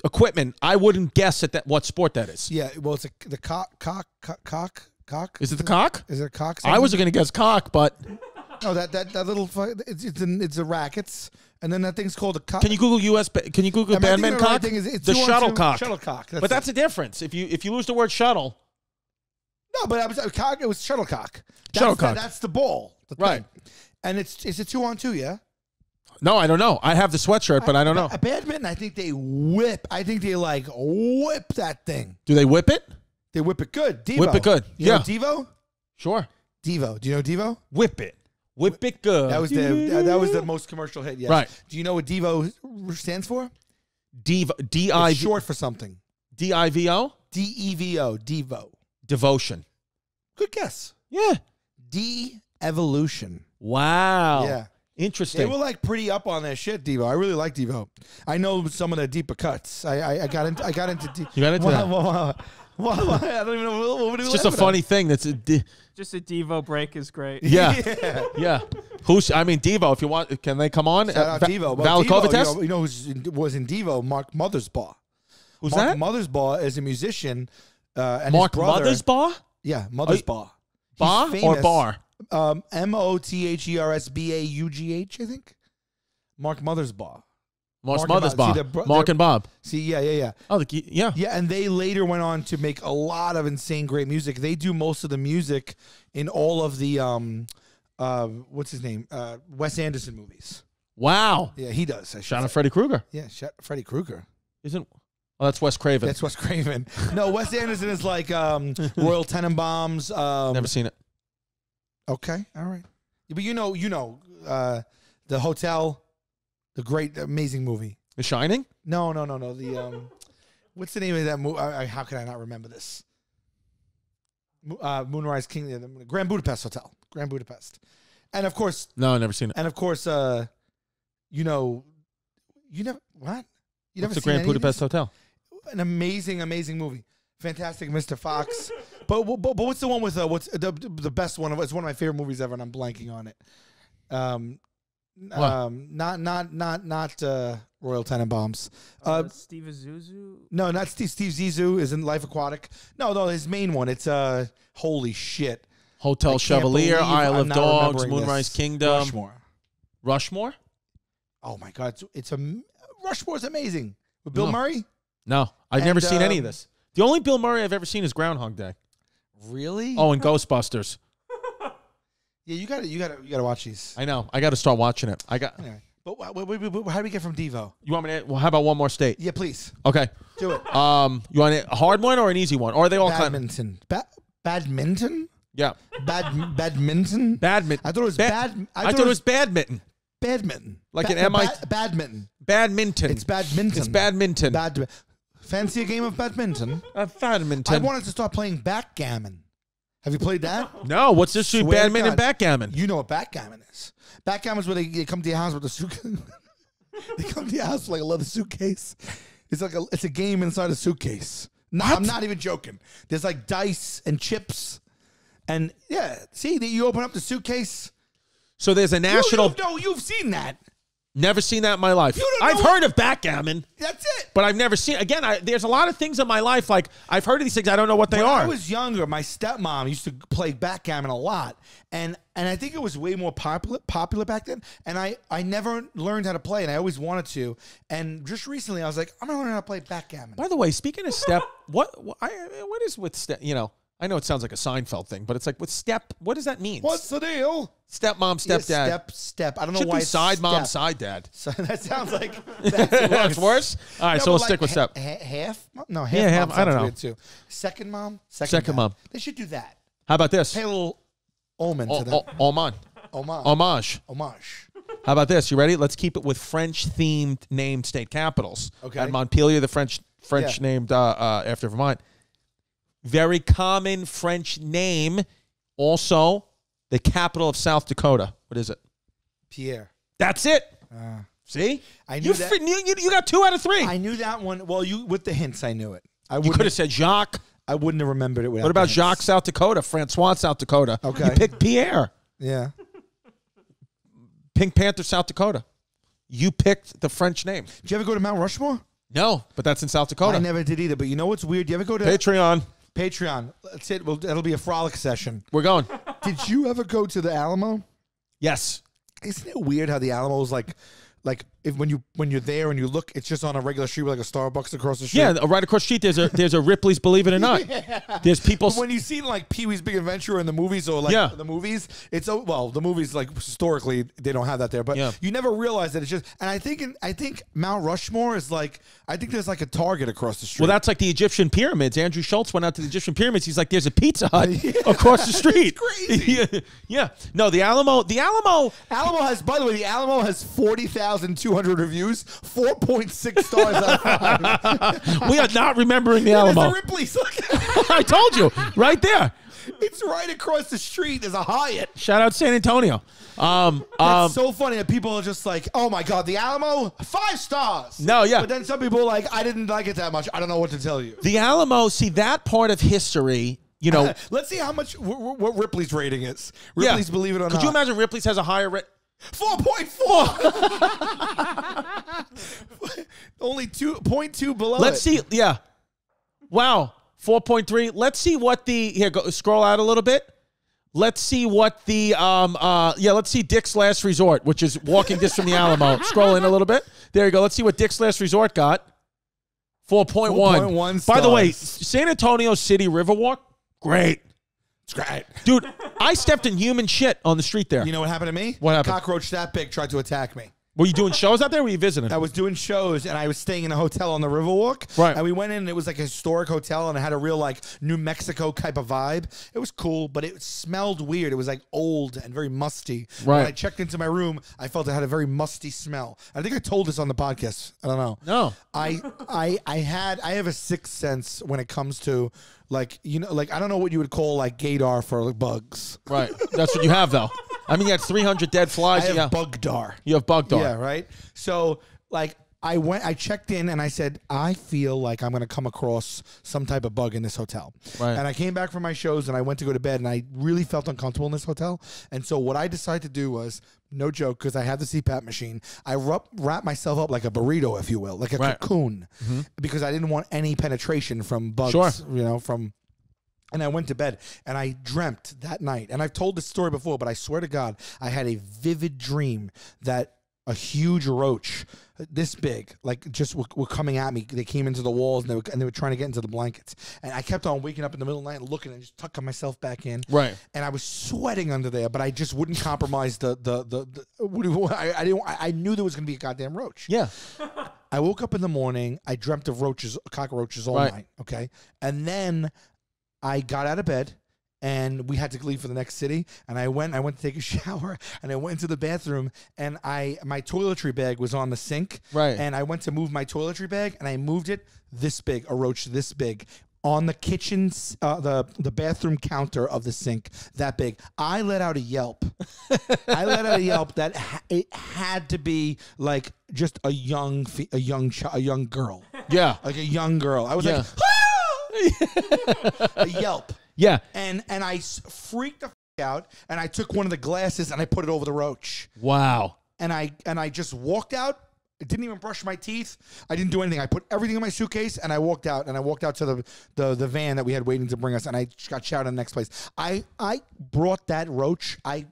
equipment, I wouldn't guess at that what sport that is. yeah. Well, it's a, the cock, cock, cock, cock, cock. Is it the cock? Is it a cock? I was going to guess cock, but no that that that little. It's it's a, it's a rackets, and then that thing's called a cock. can you Google US can you Google I thinking badminton the right cock? thing? Is it's the shuttlecock. Shuttlecock. But that's it. a difference. If you if you lose the word shuttle, no. But I was cock. It was shuttlecock. That's Shuttlecock. The, that's the ball. the Right. thing. And it's it's a two on two. Yeah. no, I don't know. I have the sweatshirt, but I don't know. A badminton. I think they whip. I think they like whip that thing. Do they whip it? They whip it good. Devo. Whip it good. You know Yeah. Devo. Sure. Devo. Do you know Devo? Whip it. Whip it good. That was the that was the most commercial hit. Yes. Right. Do you know what Devo stands for? Div- D I It's V short for something. D I V O D E V O. Devo. Devotion. Good guess. Yeah. De evolution. Wow. Yeah. Interesting. They were like pretty up on their shit, Devo. I really like Devo. I know some of the deeper cuts. I I, I got into I got into. De- You got into Wow, that? wow, wow. Wow, wow. I don't even know what, what it's just a laughing at? funny thing. That's a di- Just a Devo break is great. yeah, Yeah. yeah. Who's? I mean, Devo. If you want, can they come on? Shout uh, out Va- Devo. Well, Val Devo, you know, you know who's in, was in Devo? Mark Mothersbaugh. Who's Mark that? Mothersbaugh is a musician. Uh, and Mark his brother, Mothersbaugh? Yeah, Mothersbaugh. He's Bar or bar? Um, M O T H E R S B A U G H. I think. Mark Mothersbaugh. Mark Mark and Bob. Mothersbaugh. See, bro- Mark and Bob. See, yeah, yeah, yeah. Oh, the, yeah. Yeah, and they later went on to make a lot of insane great music. They do most of the music in all of the um uh what's his name? Uh Wes Anderson movies. Wow. Yeah, he does. Shout out. Freddy Krueger. Yeah, shout, Freddy Krueger. Isn't? Oh, that's Wes Craven. That's Wes Craven. No, Wes Anderson is like um Royal Tenenbaums. Um Never seen it. Okay, all right. But you know, you know, uh the hotel, the great amazing movie. The Shining. No, no, no, no. The um, what's the name of that movie? How can I not remember this? Uh, Moonrise King, the Grand Budapest Hotel, Grand Budapest, and of course, No, never seen it. and of course, uh, you know, you never what? You never What's the Grand Budapest? Hotel? An amazing, amazing movie. Fantastic, Mr. Fox. but, but but what's the one with uh, what's the the best one of it's one of my favorite movies ever, and I'm blanking on it. Um, What? um, not not not not uh, Royal Tenenbaums. Uh, Uh, Steve Azuzu. no, not Steve. Steve Zissou is in Life Aquatic. No, no, his main one. It's uh, holy shit. Hotel I can't Chevalier, Isle of Dogs, Moonrise this. Kingdom, Rushmore. Rushmore. Oh my god, it's, it's a Rushmore's amazing with Bill No. Murray. No, I've And, never seen any of um, this. The only Bill Murray I've ever seen is Groundhog Day. Really? Oh, and Ghostbusters. yeah. You got to You got to You got to watch these. I know. I got to start watching it. I got. Anyway, but wh- wh- wh- wh- how do we get from Devo? You want me to? Well, how about one more state? Yeah, please Okay. do it. Um, you want a hard one or an easy one, or are they all kind of? Badminton. Ba- badminton. Yeah, Bad badminton. badminton. I thought it was Ba- bad. I, thought it was badminton. badminton. Like Ba- an MI ba- badminton. Badminton. It's badminton. It's badminton. Bad. Fancy a game of badminton? uh, badminton. I wanted to start playing backgammon. Have you played that? no, what's this? Swear to Badminton and God. backgammon. You know what backgammon is. Backgammon is where they, they come to your house with a suitcase. they come to your house with like a leather suitcase. It's like a it's a game inside a suitcase. No, I'm not even joking. There's like dice and chips. And yeah, see that you open up the suitcase. So there's a national. You, no, you've seen that. Never seen that in my life. I've heard of backgammon, That's it. but I've never seen. Again, I, there's a lot of things in my life like I've heard of these things. I don't know what they when are. I was younger, my stepmom used to play backgammon a lot, and and I think it was way more popular popular back then. And I I never learned how to play, and I always wanted to. And just recently, I was like, I'm gonna learn how to play backgammon. By the way, speaking of step, what what, I, what is with step? You know, I know it sounds like a Seinfeld thing, but it's like with step. What does that mean? What's the deal? stepmom, Yeah, stepdad? step, step. I don't know Should why be side mom, step. side dad. So that sounds like that's worse. Worse. All right, No, so we'll but stick with step. ha- ha- half? No, half. Yeah, mom half- I don't know. Too. Second mom. Second, Second dad. mom. They should do that. How about this? Pay a little omen O- to them. o- Oman. Homage. Homage. Homage. How about this? You ready? Let's keep it with French themed named state capitals. Okay. And Montpelier, the French French Yeah. named uh, uh, after Vermont. Very common French name. Also, the capital of South Dakota. What is it? Pierre. That's it. Uh, See? I knew You, that. you, you- got two out of three. I knew that one. Well, you with the hints, I knew it. I you could have said Jacques. I wouldn't have remembered it. Without What about Jacques. South Dakota? Francois, South Dakota. Okay. You picked Pierre. Yeah. Pink Panther, South Dakota. You picked the French name. Did you ever go to Mount Rushmore? No, but that's in South Dakota. I never did either. But you know what's weird? Do You ever go to Patreon. Patreon? That's it. Well, that'll be a frolic session. We're going. Did you ever go to the Alamo? Yes. Isn't it weird how the Alamo is like, like if when you when you're there and you look, it's just on a regular street with like a Starbucks across the street. Yeah, right across the street. There's a there's a Ripley's. Believe it or not, there's people. But when you see like Pee Wee's Big Adventure in the movies or like Yeah. the movies, it's oh, well the movies like historically they don't have that there, but Yeah. you never realize that it's just. And I think in, I think Mount Rushmore is like I think there's like a Target across the street. well, that's like the Egyptian pyramids. Andrew Schulz went out to the Egyptian pyramids. He's like, "There's a Pizza Hut across the street." crazy. yeah, yeah. No, the Alamo. The Alamo. Alamo has. By the way, the Alamo has forty thousand two hundred reviews, four point six stars out of five. We are not remembering the There's Alamo. the Ripley's. Look. I told you right there. It's right across the street. There's a Hyatt. Shout out San Antonio. Um, That's um, so funny that people are just like, oh my god, the Alamo, five stars. No, yeah. But then some people are like, I didn't like it that much. I don't know what to tell you. the Alamo. See that part of history. You know, Let's see how much wh- wh- what Ripley's rating is. yeah. Ripley's, believe it or Could not, Could you imagine Ripley's has a higher rate? Four point four. Only two point two below. Let's it. see. Yeah. Wow. 4.3. Let's see what the here go scroll out a little bit. Let's see what the um uh yeah, let's see Dick's Last Resort, which is walking distance from the Alamo. Scroll in a little bit. There you go. Let's see what Dick's Last Resort got. 4.1. 4.1 By the way. San Antonio City Riverwalk, great. It's great. Dude, I stepped in human shit on the street there. You know what happened to me? What happened? Cockroach that big tried to attack me. Were you doing shows out there? Or were you visiting? I was doing shows and I was staying in a hotel on the Riverwalk. Right. And we went in and it was like a historic hotel and it had a real like New Mexico type of vibe. It was cool, but it smelled weird. It was like old and very musty. Right. When I checked into my room, I felt it had a very musty smell. I think I told this on the podcast. I don't know. No. I I I had I have a sixth sense when it comes to like you know like I don't know what you would call like gaydar for like bugs. Right. That's what you have though. I mean, you had 300 dead I flies. have yeah. bugdar. You have bug dog. Yeah, right. So like I went, I checked in, and I said, I feel like I'm going to come across some type of bug in this hotel. Right. And I came back from my shows, and I went to go to bed, and I really felt uncomfortable in this hotel. And so what I decided to do was, no joke, because I had the CPAP machine, I wrap, wrapped myself up like a burrito, if you will, like a Right. cocoon, mm-hmm. because I didn't want any penetration from bugs. Sure. You know, from and I went to bed and I dreamt that night. And I've told this story before, but I swear to God, I had a vivid dream that a huge roach, this big, like just were, were coming at me. They came into the walls and they, were, and they were trying to get into the blankets. And I kept on waking up in the middle of the night and looking and just tucking myself back in. Right. And I was sweating under there, but I just wouldn't compromise the the the. the what do you- I, I didn't. I I knew there was going to be a goddamn roach. Yeah. I woke up in the morning. I dreamt of roaches, cockroaches all Right. night. Okay, and then I got out of bed and we had to leave for the next city. And I went. I went to take a shower and I went into the bathroom and I my toiletry bag was on the sink. Right. And I went to move my toiletry bag and I moved it this big, a roach this big. On the kitchen's, uh, the the bathroom counter of the sink, that big. I let out a yelp. I let out a yelp that ha- it had to be like just a young, fe- a young, ch- a young girl, Yeah. like a young girl. I was Yeah. like, "Ah!" a yelp, Yeah. and and I freaked the f- out, and I took one of the glasses and I put it over the roach, Wow. and I and I just walked out. I didn't even brush my teeth. I didn't do anything. I put everything in my suitcase and I walked out. And I walked out to the the, the van that we had waiting to bring us. And I just got shouted in the next place. I I brought that roach. I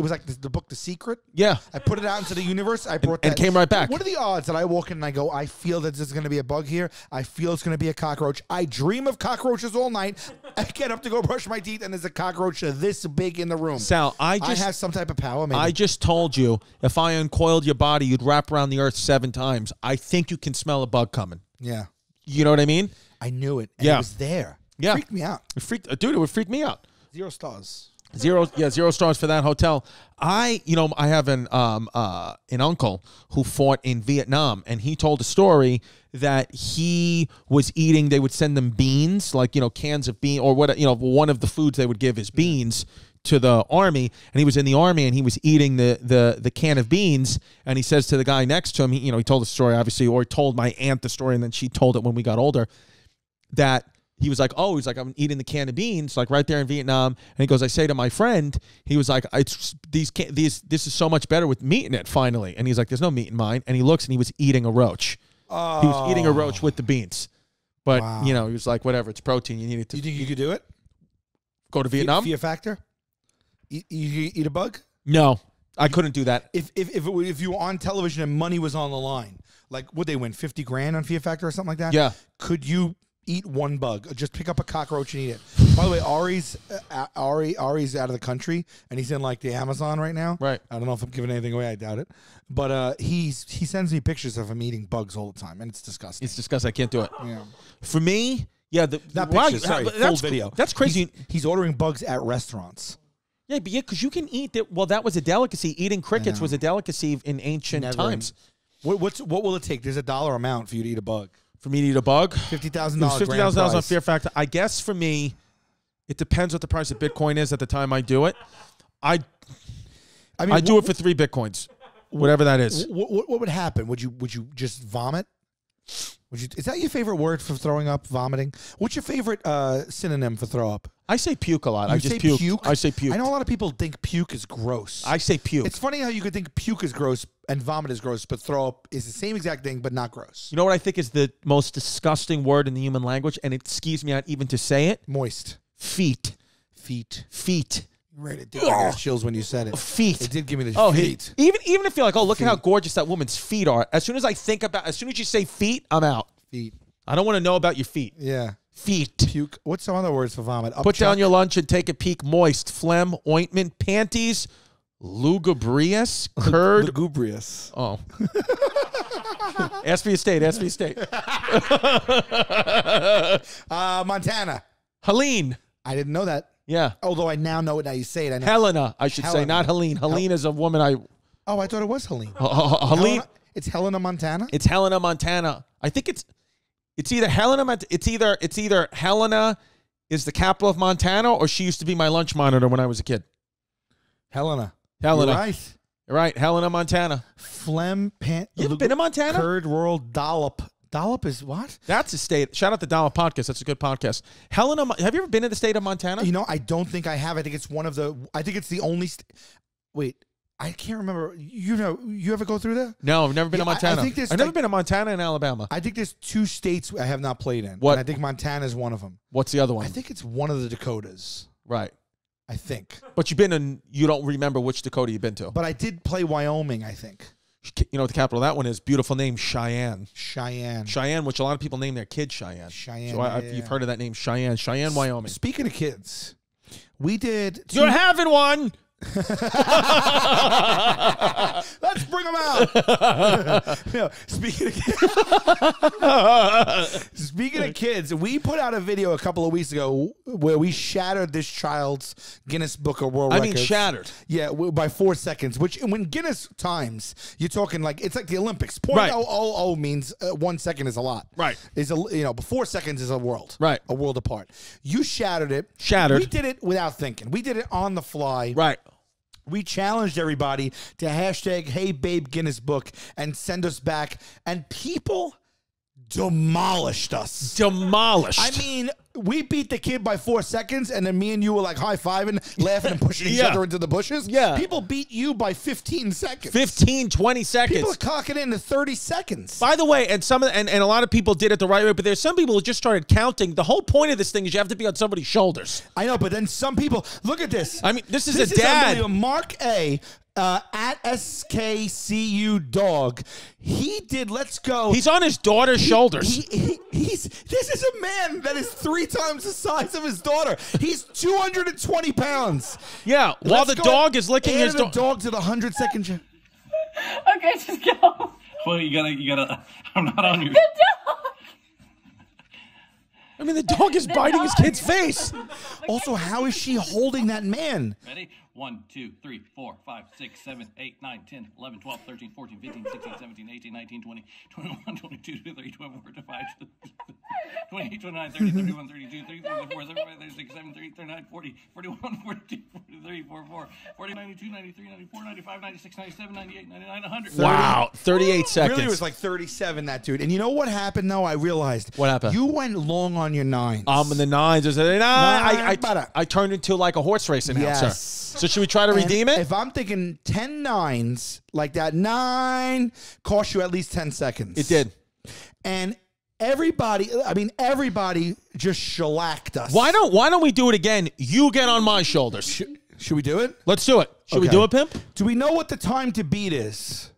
it was like the, the book The Secret. Yeah. I put it out into the universe. I brought and that came right back. What are the odds that I walk in and I go, I feel that there's going to be a bug here. I feel it's going to be a cockroach. I dream of cockroaches all night. I get up to go brush my teeth and there's a cockroach this big in the room. Sal, I I just have some type of power. Maybe. I just told you if I uncoiled your body, you'd wrap around the earth seven times. I think you can smell a bug coming. yeah, You know what I mean? I knew it. And Yeah. it was there. Yeah. freaked me out. It freaked, dude, it would freak me out. Zero stars. Zero, yeah, zero stars for that hotel. I, you know, I have an um uh an uncle who fought in Vietnam, and he told a story that he was eating. They would send them beans, like you know, cans of bean or what you know, one of the foods they would give is beans to the army, and he was in the army and he was eating the the the can of beans, and he says to the guy next to him, he, you know, he told the story obviously, or he told my aunt the story, and then she told it when we got older that he was like, oh, he's like, I'm eating the can of beans, like right there in Vietnam. And he goes, I say to my friend, he was like, it's these can these this is so much better with meat in it finally. And he's like, there's no meat in mine. And he looks and he was eating a roach. He was eating a roach with the beans. But Wow. you know, he was like, whatever, it's protein. You need it to you think you could do it? go to Vietnam. Fear factor. Eat, you eat a bug. No, I couldn't do that. If if if, it, if you were on television and money was on the line, like would they win fifty grand on Fear Factor or something like that? Yeah. Could you eat one bug? Just pick up a cockroach and eat it. By the way, Ari's uh, Ari Ari's out of the country and he's in like the Amazon right now. Right. I don't know if I'm giving anything away. I doubt it. But uh, he's he sends me pictures of him eating bugs all the time, and it's disgusting. It's disgusting. I can't do it. yeah. For me, yeah, the Not pictures, sorry, full that's, video. That's crazy. He's, he's ordering bugs at restaurants. Yeah, but yeah, because you can eat that. Well, that was a delicacy. Eating crickets was a delicacy in ancient Never times. What, what's what will it take? There's a dollar amount for you to eat a bug. For me to eat a bug, Fifty thousand dollars. fifty thousand dollars on Fear Factor. I guess for me, It depends what the price of Bitcoin is at the time I do it. I I mean, I do it for three Bitcoins, whatever that is. What, what, what would happen? Would you would you just vomit? Would you? Is that your favorite word for throwing up? Vomiting. What's your favorite uh, synonym for throw up? I say puke a lot. I just say puke. puke? I say puke. I know a lot of people think puke is gross. I say puke. it's funny how you could think puke is gross and vomit is gross, but throw up is the same exact thing, but not gross. you know what I think is the most disgusting word in the human language, and it skews me out even to say it. Moist Feet. feet. Feet. Right, it did. I got chills when you said it. Feet. It did give me the Oh, he- feet. even even if you're like, oh, look at how gorgeous that woman's feet are. As soon as I think about, as soon as you say feet, I'm out. Feet. I don't want to know about your feet. Yeah. Feet. Puke. What's some other words for vomit? Put down your lunch and take a peek. Moist, phlegm, ointment, panties, lugubrious, curd. lugubrious. oh. ask for your state. Ask for your state. Uh, Montana. Helene. I didn't know that. Yeah. Although I now know it. Now you say it. I know. Helena, I should say, Helena. not Helene. Helene is a woman I. oh, I thought it was Helene. H- H- Helene. Helena- It's Helena Montana. It's Helena, Montana. I think it's it's either Helena. Mont- It's either it's either Helena is the capital of Montana, or she used to be my lunch monitor when I was a kid. Helena. Helena, You're right. right? Helena, Montana. Phlegm pan. You ever been to Montana? Curd roll dollop. Dollop is what? That's a state. Shout out the Dollop Podcast. That's a good podcast. Helena, have you ever been in the state of Montana? You know, I don't think I have. I think it's one of the. I think it's the only. St- Wait, I can't remember. You know, you ever go through there? no, I've never been Yeah, to I- I Montana. think there's I've never like- been to Montana and Alabama. I think there's two states I have not played in. What? And I think Montana is one of them. What's the other one? I think it's one of the Dakotas. right. I think, But you've been in. You don't remember which Dakota you've been to. but I did play Wyoming. I think You know what the capital of that one is? Beautiful name, Cheyenne. Cheyenne. Cheyenne, which a lot of people name their kid Cheyenne. Cheyenne, So I, yeah, you've heard of that name, Cheyenne. Cheyenne, Wyoming. Speaking of kids, we did. two- You're having one. Let's bring them out. Speaking of kids, speaking of kids, we put out a video a couple of weeks ago where we shattered this child's Guinness Book of World I Records. mean, shattered. Yeah, by four seconds. Which when Guinness times, you're talking like it's like the Olympics. Point Right. oh oh oh means uh, one second is a lot. Right. Is a you know, but four seconds is a world. Right. A world apart. You shattered it. Shattered. We did it without thinking. We did it on the fly. Right. We challenged everybody to hashtag Hey Babe Guinness Book and send us back, and people demolished us. Demolished. I mean, we beat the kid by four seconds, and then me and you were like high fiving, laughing, and pushing each Yeah. other into the bushes. Yeah. People beat you by 15 seconds. 15, 20 seconds. People are clocking into 30 seconds. By the way, and some of and, and a lot of people did it the right way, but there's some people who just started counting. The whole point of this thing is you have to be on somebody's shoulders. I know, but then some people look at this. I mean, this is This a dad. Mark A. Uh, at SKCU dog, he did. Let's go. He's on his daughter's shoulders. He, he, he's this is a man that is three times the size of his daughter. He's 220 pounds. yeah, while the Let's go dog is licking his the dog. dog to the hundred second. ch- Okay, just go. Well, you gotta, you gotta. I'm not on your. The dog. I mean, the dog is biting his kid's face. Also, how is she holding that man? Ready? 1, 2, 3, 4, 5, 6, 7, 8, 9, 10, 11, 12, 13, 14, 15, 16, 17, 18, 19, 20, 21, 22, 23, 24, 25, 28, 29, 30, 31, 32, 33, 34, 35, 36, 37, 38, 39, 40, 41, 42, 43, 44, 40, 92, 93, 94, 95, 96, 97, 98, 99, 100. Wow, 38 seconds. Really, it was like 37. That dude. And you know what happened? though? I realized. What happened? You went long on your nines. I'm in the nines. I said, nah, I, Nine, I, I turned into like a horse race announcer. So should we try to And redeem it? If I'm thinking 10 nines, like that nine cost you at least 10 seconds. it did. And everybody, I mean, everybody just shellacked us. Why don't Why don't we do it again? You get on my shoulders. Should we do it? Let's do it. Should we do it, pimp? Do we know what the time to beat is?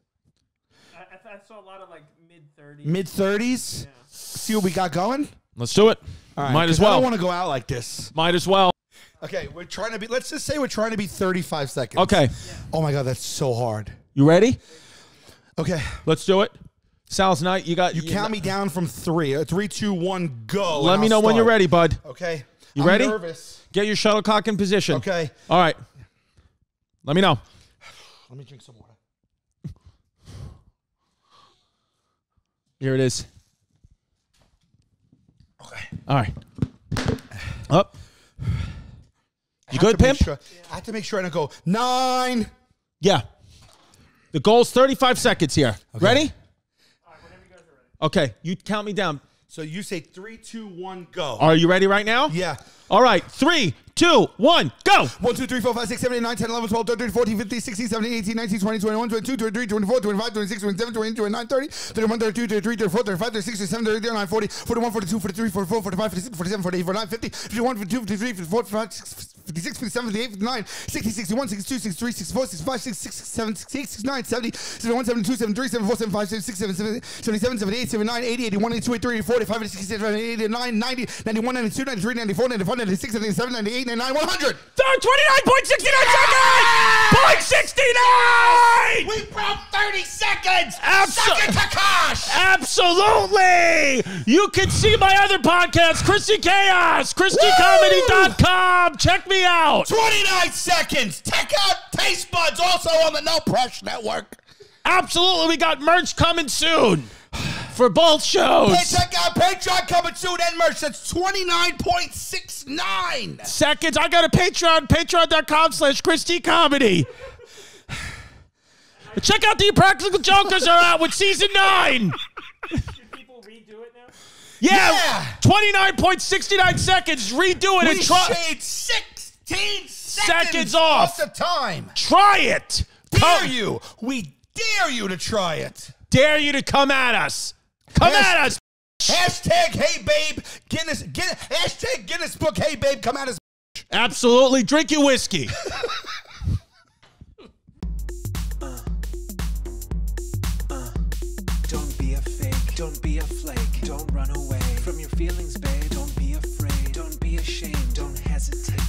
I, I, I saw a lot of like mid 30s. Mid 30s? See what we got going? Let's do it. All right, Might as 'cause I well. don't want to go out like this. Might as well. Okay, we're trying to be, let's just say we're trying to be 35 seconds. Okay. Oh my God, that's so hard. You ready? Okay. Let's do it. Sal's night. You got. You count me down from three. Uh, Three, two, one, go. Let and me I'll know when you're start. ready, bud. Okay. You I'm ready? nervous. Get your shuttlecock in position. Okay. All right. Let me know. Let me drink some water. Here it is. Okay. All right. Up. Good, to Pimp? Sure, I have to make sure I don't go nine. Yeah. The goal's 35 seconds here. Ready? Okay, you count me down. So you say three, two, one, go. Are you ready right now? Yeah. All right, three, two, one, go. 1, 2, 3, 4, 5, 6, 7, 8, 9, 10, 11, 12, 13, 14, 15, 16, 17, 18, 19, 20, 21, 22, 23, 24, 25, 26, 27, 28, 29, 30, 31, 32, 33, 34, 35, 36, 37, 38, 39, 40, 41, 42, 43, 44, 45, 46, 47, 48, 49, 50, 51, 52, 53, 54, 55, 56, 57, 58, 59, 60, 61, 62, 63, 64, 65, 66, 67, 68, 69, 70, 71, 72, 73, 74, 75, 76, 77, 77, 78, 79, 80, 81, 82, 83, 84, 85, 86, 87, 88, 89, 90, 91, 92, 93, 94, 95, 96, 97, 98, 99, 100. 29.69 seconds! Point 69! We broke 30 seconds! Abso- Suck it, Takash! Absolutely! You can see my other podcast, Chrissy Chaos, ChrisDComedy.com. Check me out. 29 seconds! Check out Taste Buds also on the No Presh Network. Absolutely. We got merch coming soon for both shows. Hey, check out Patreon coming soon and merch. That's 29.69. Seconds. I got a Patreon, patreon.com slash Chris D Comedy. Check out the Impractical Jokers are out with season nine. Should people redo it now? Yeah, Yeah. 29.69 seconds. Redo it We and try, shaved 16 seconds, Seconds off. the time. try it. Dare Come- you? We dare you to try it. dare you to come at us. Come Yes. at us. Hashtag Hey Babe Guinness. Guinness hashtag Guinness Book. Hey Babe, come at us. Absolutely. Drink your whiskey. Uh, uh, don't be a fake, don't be a flake, don't run away from your feelings, babe. Don't be afraid, don't be ashamed, don't hesitate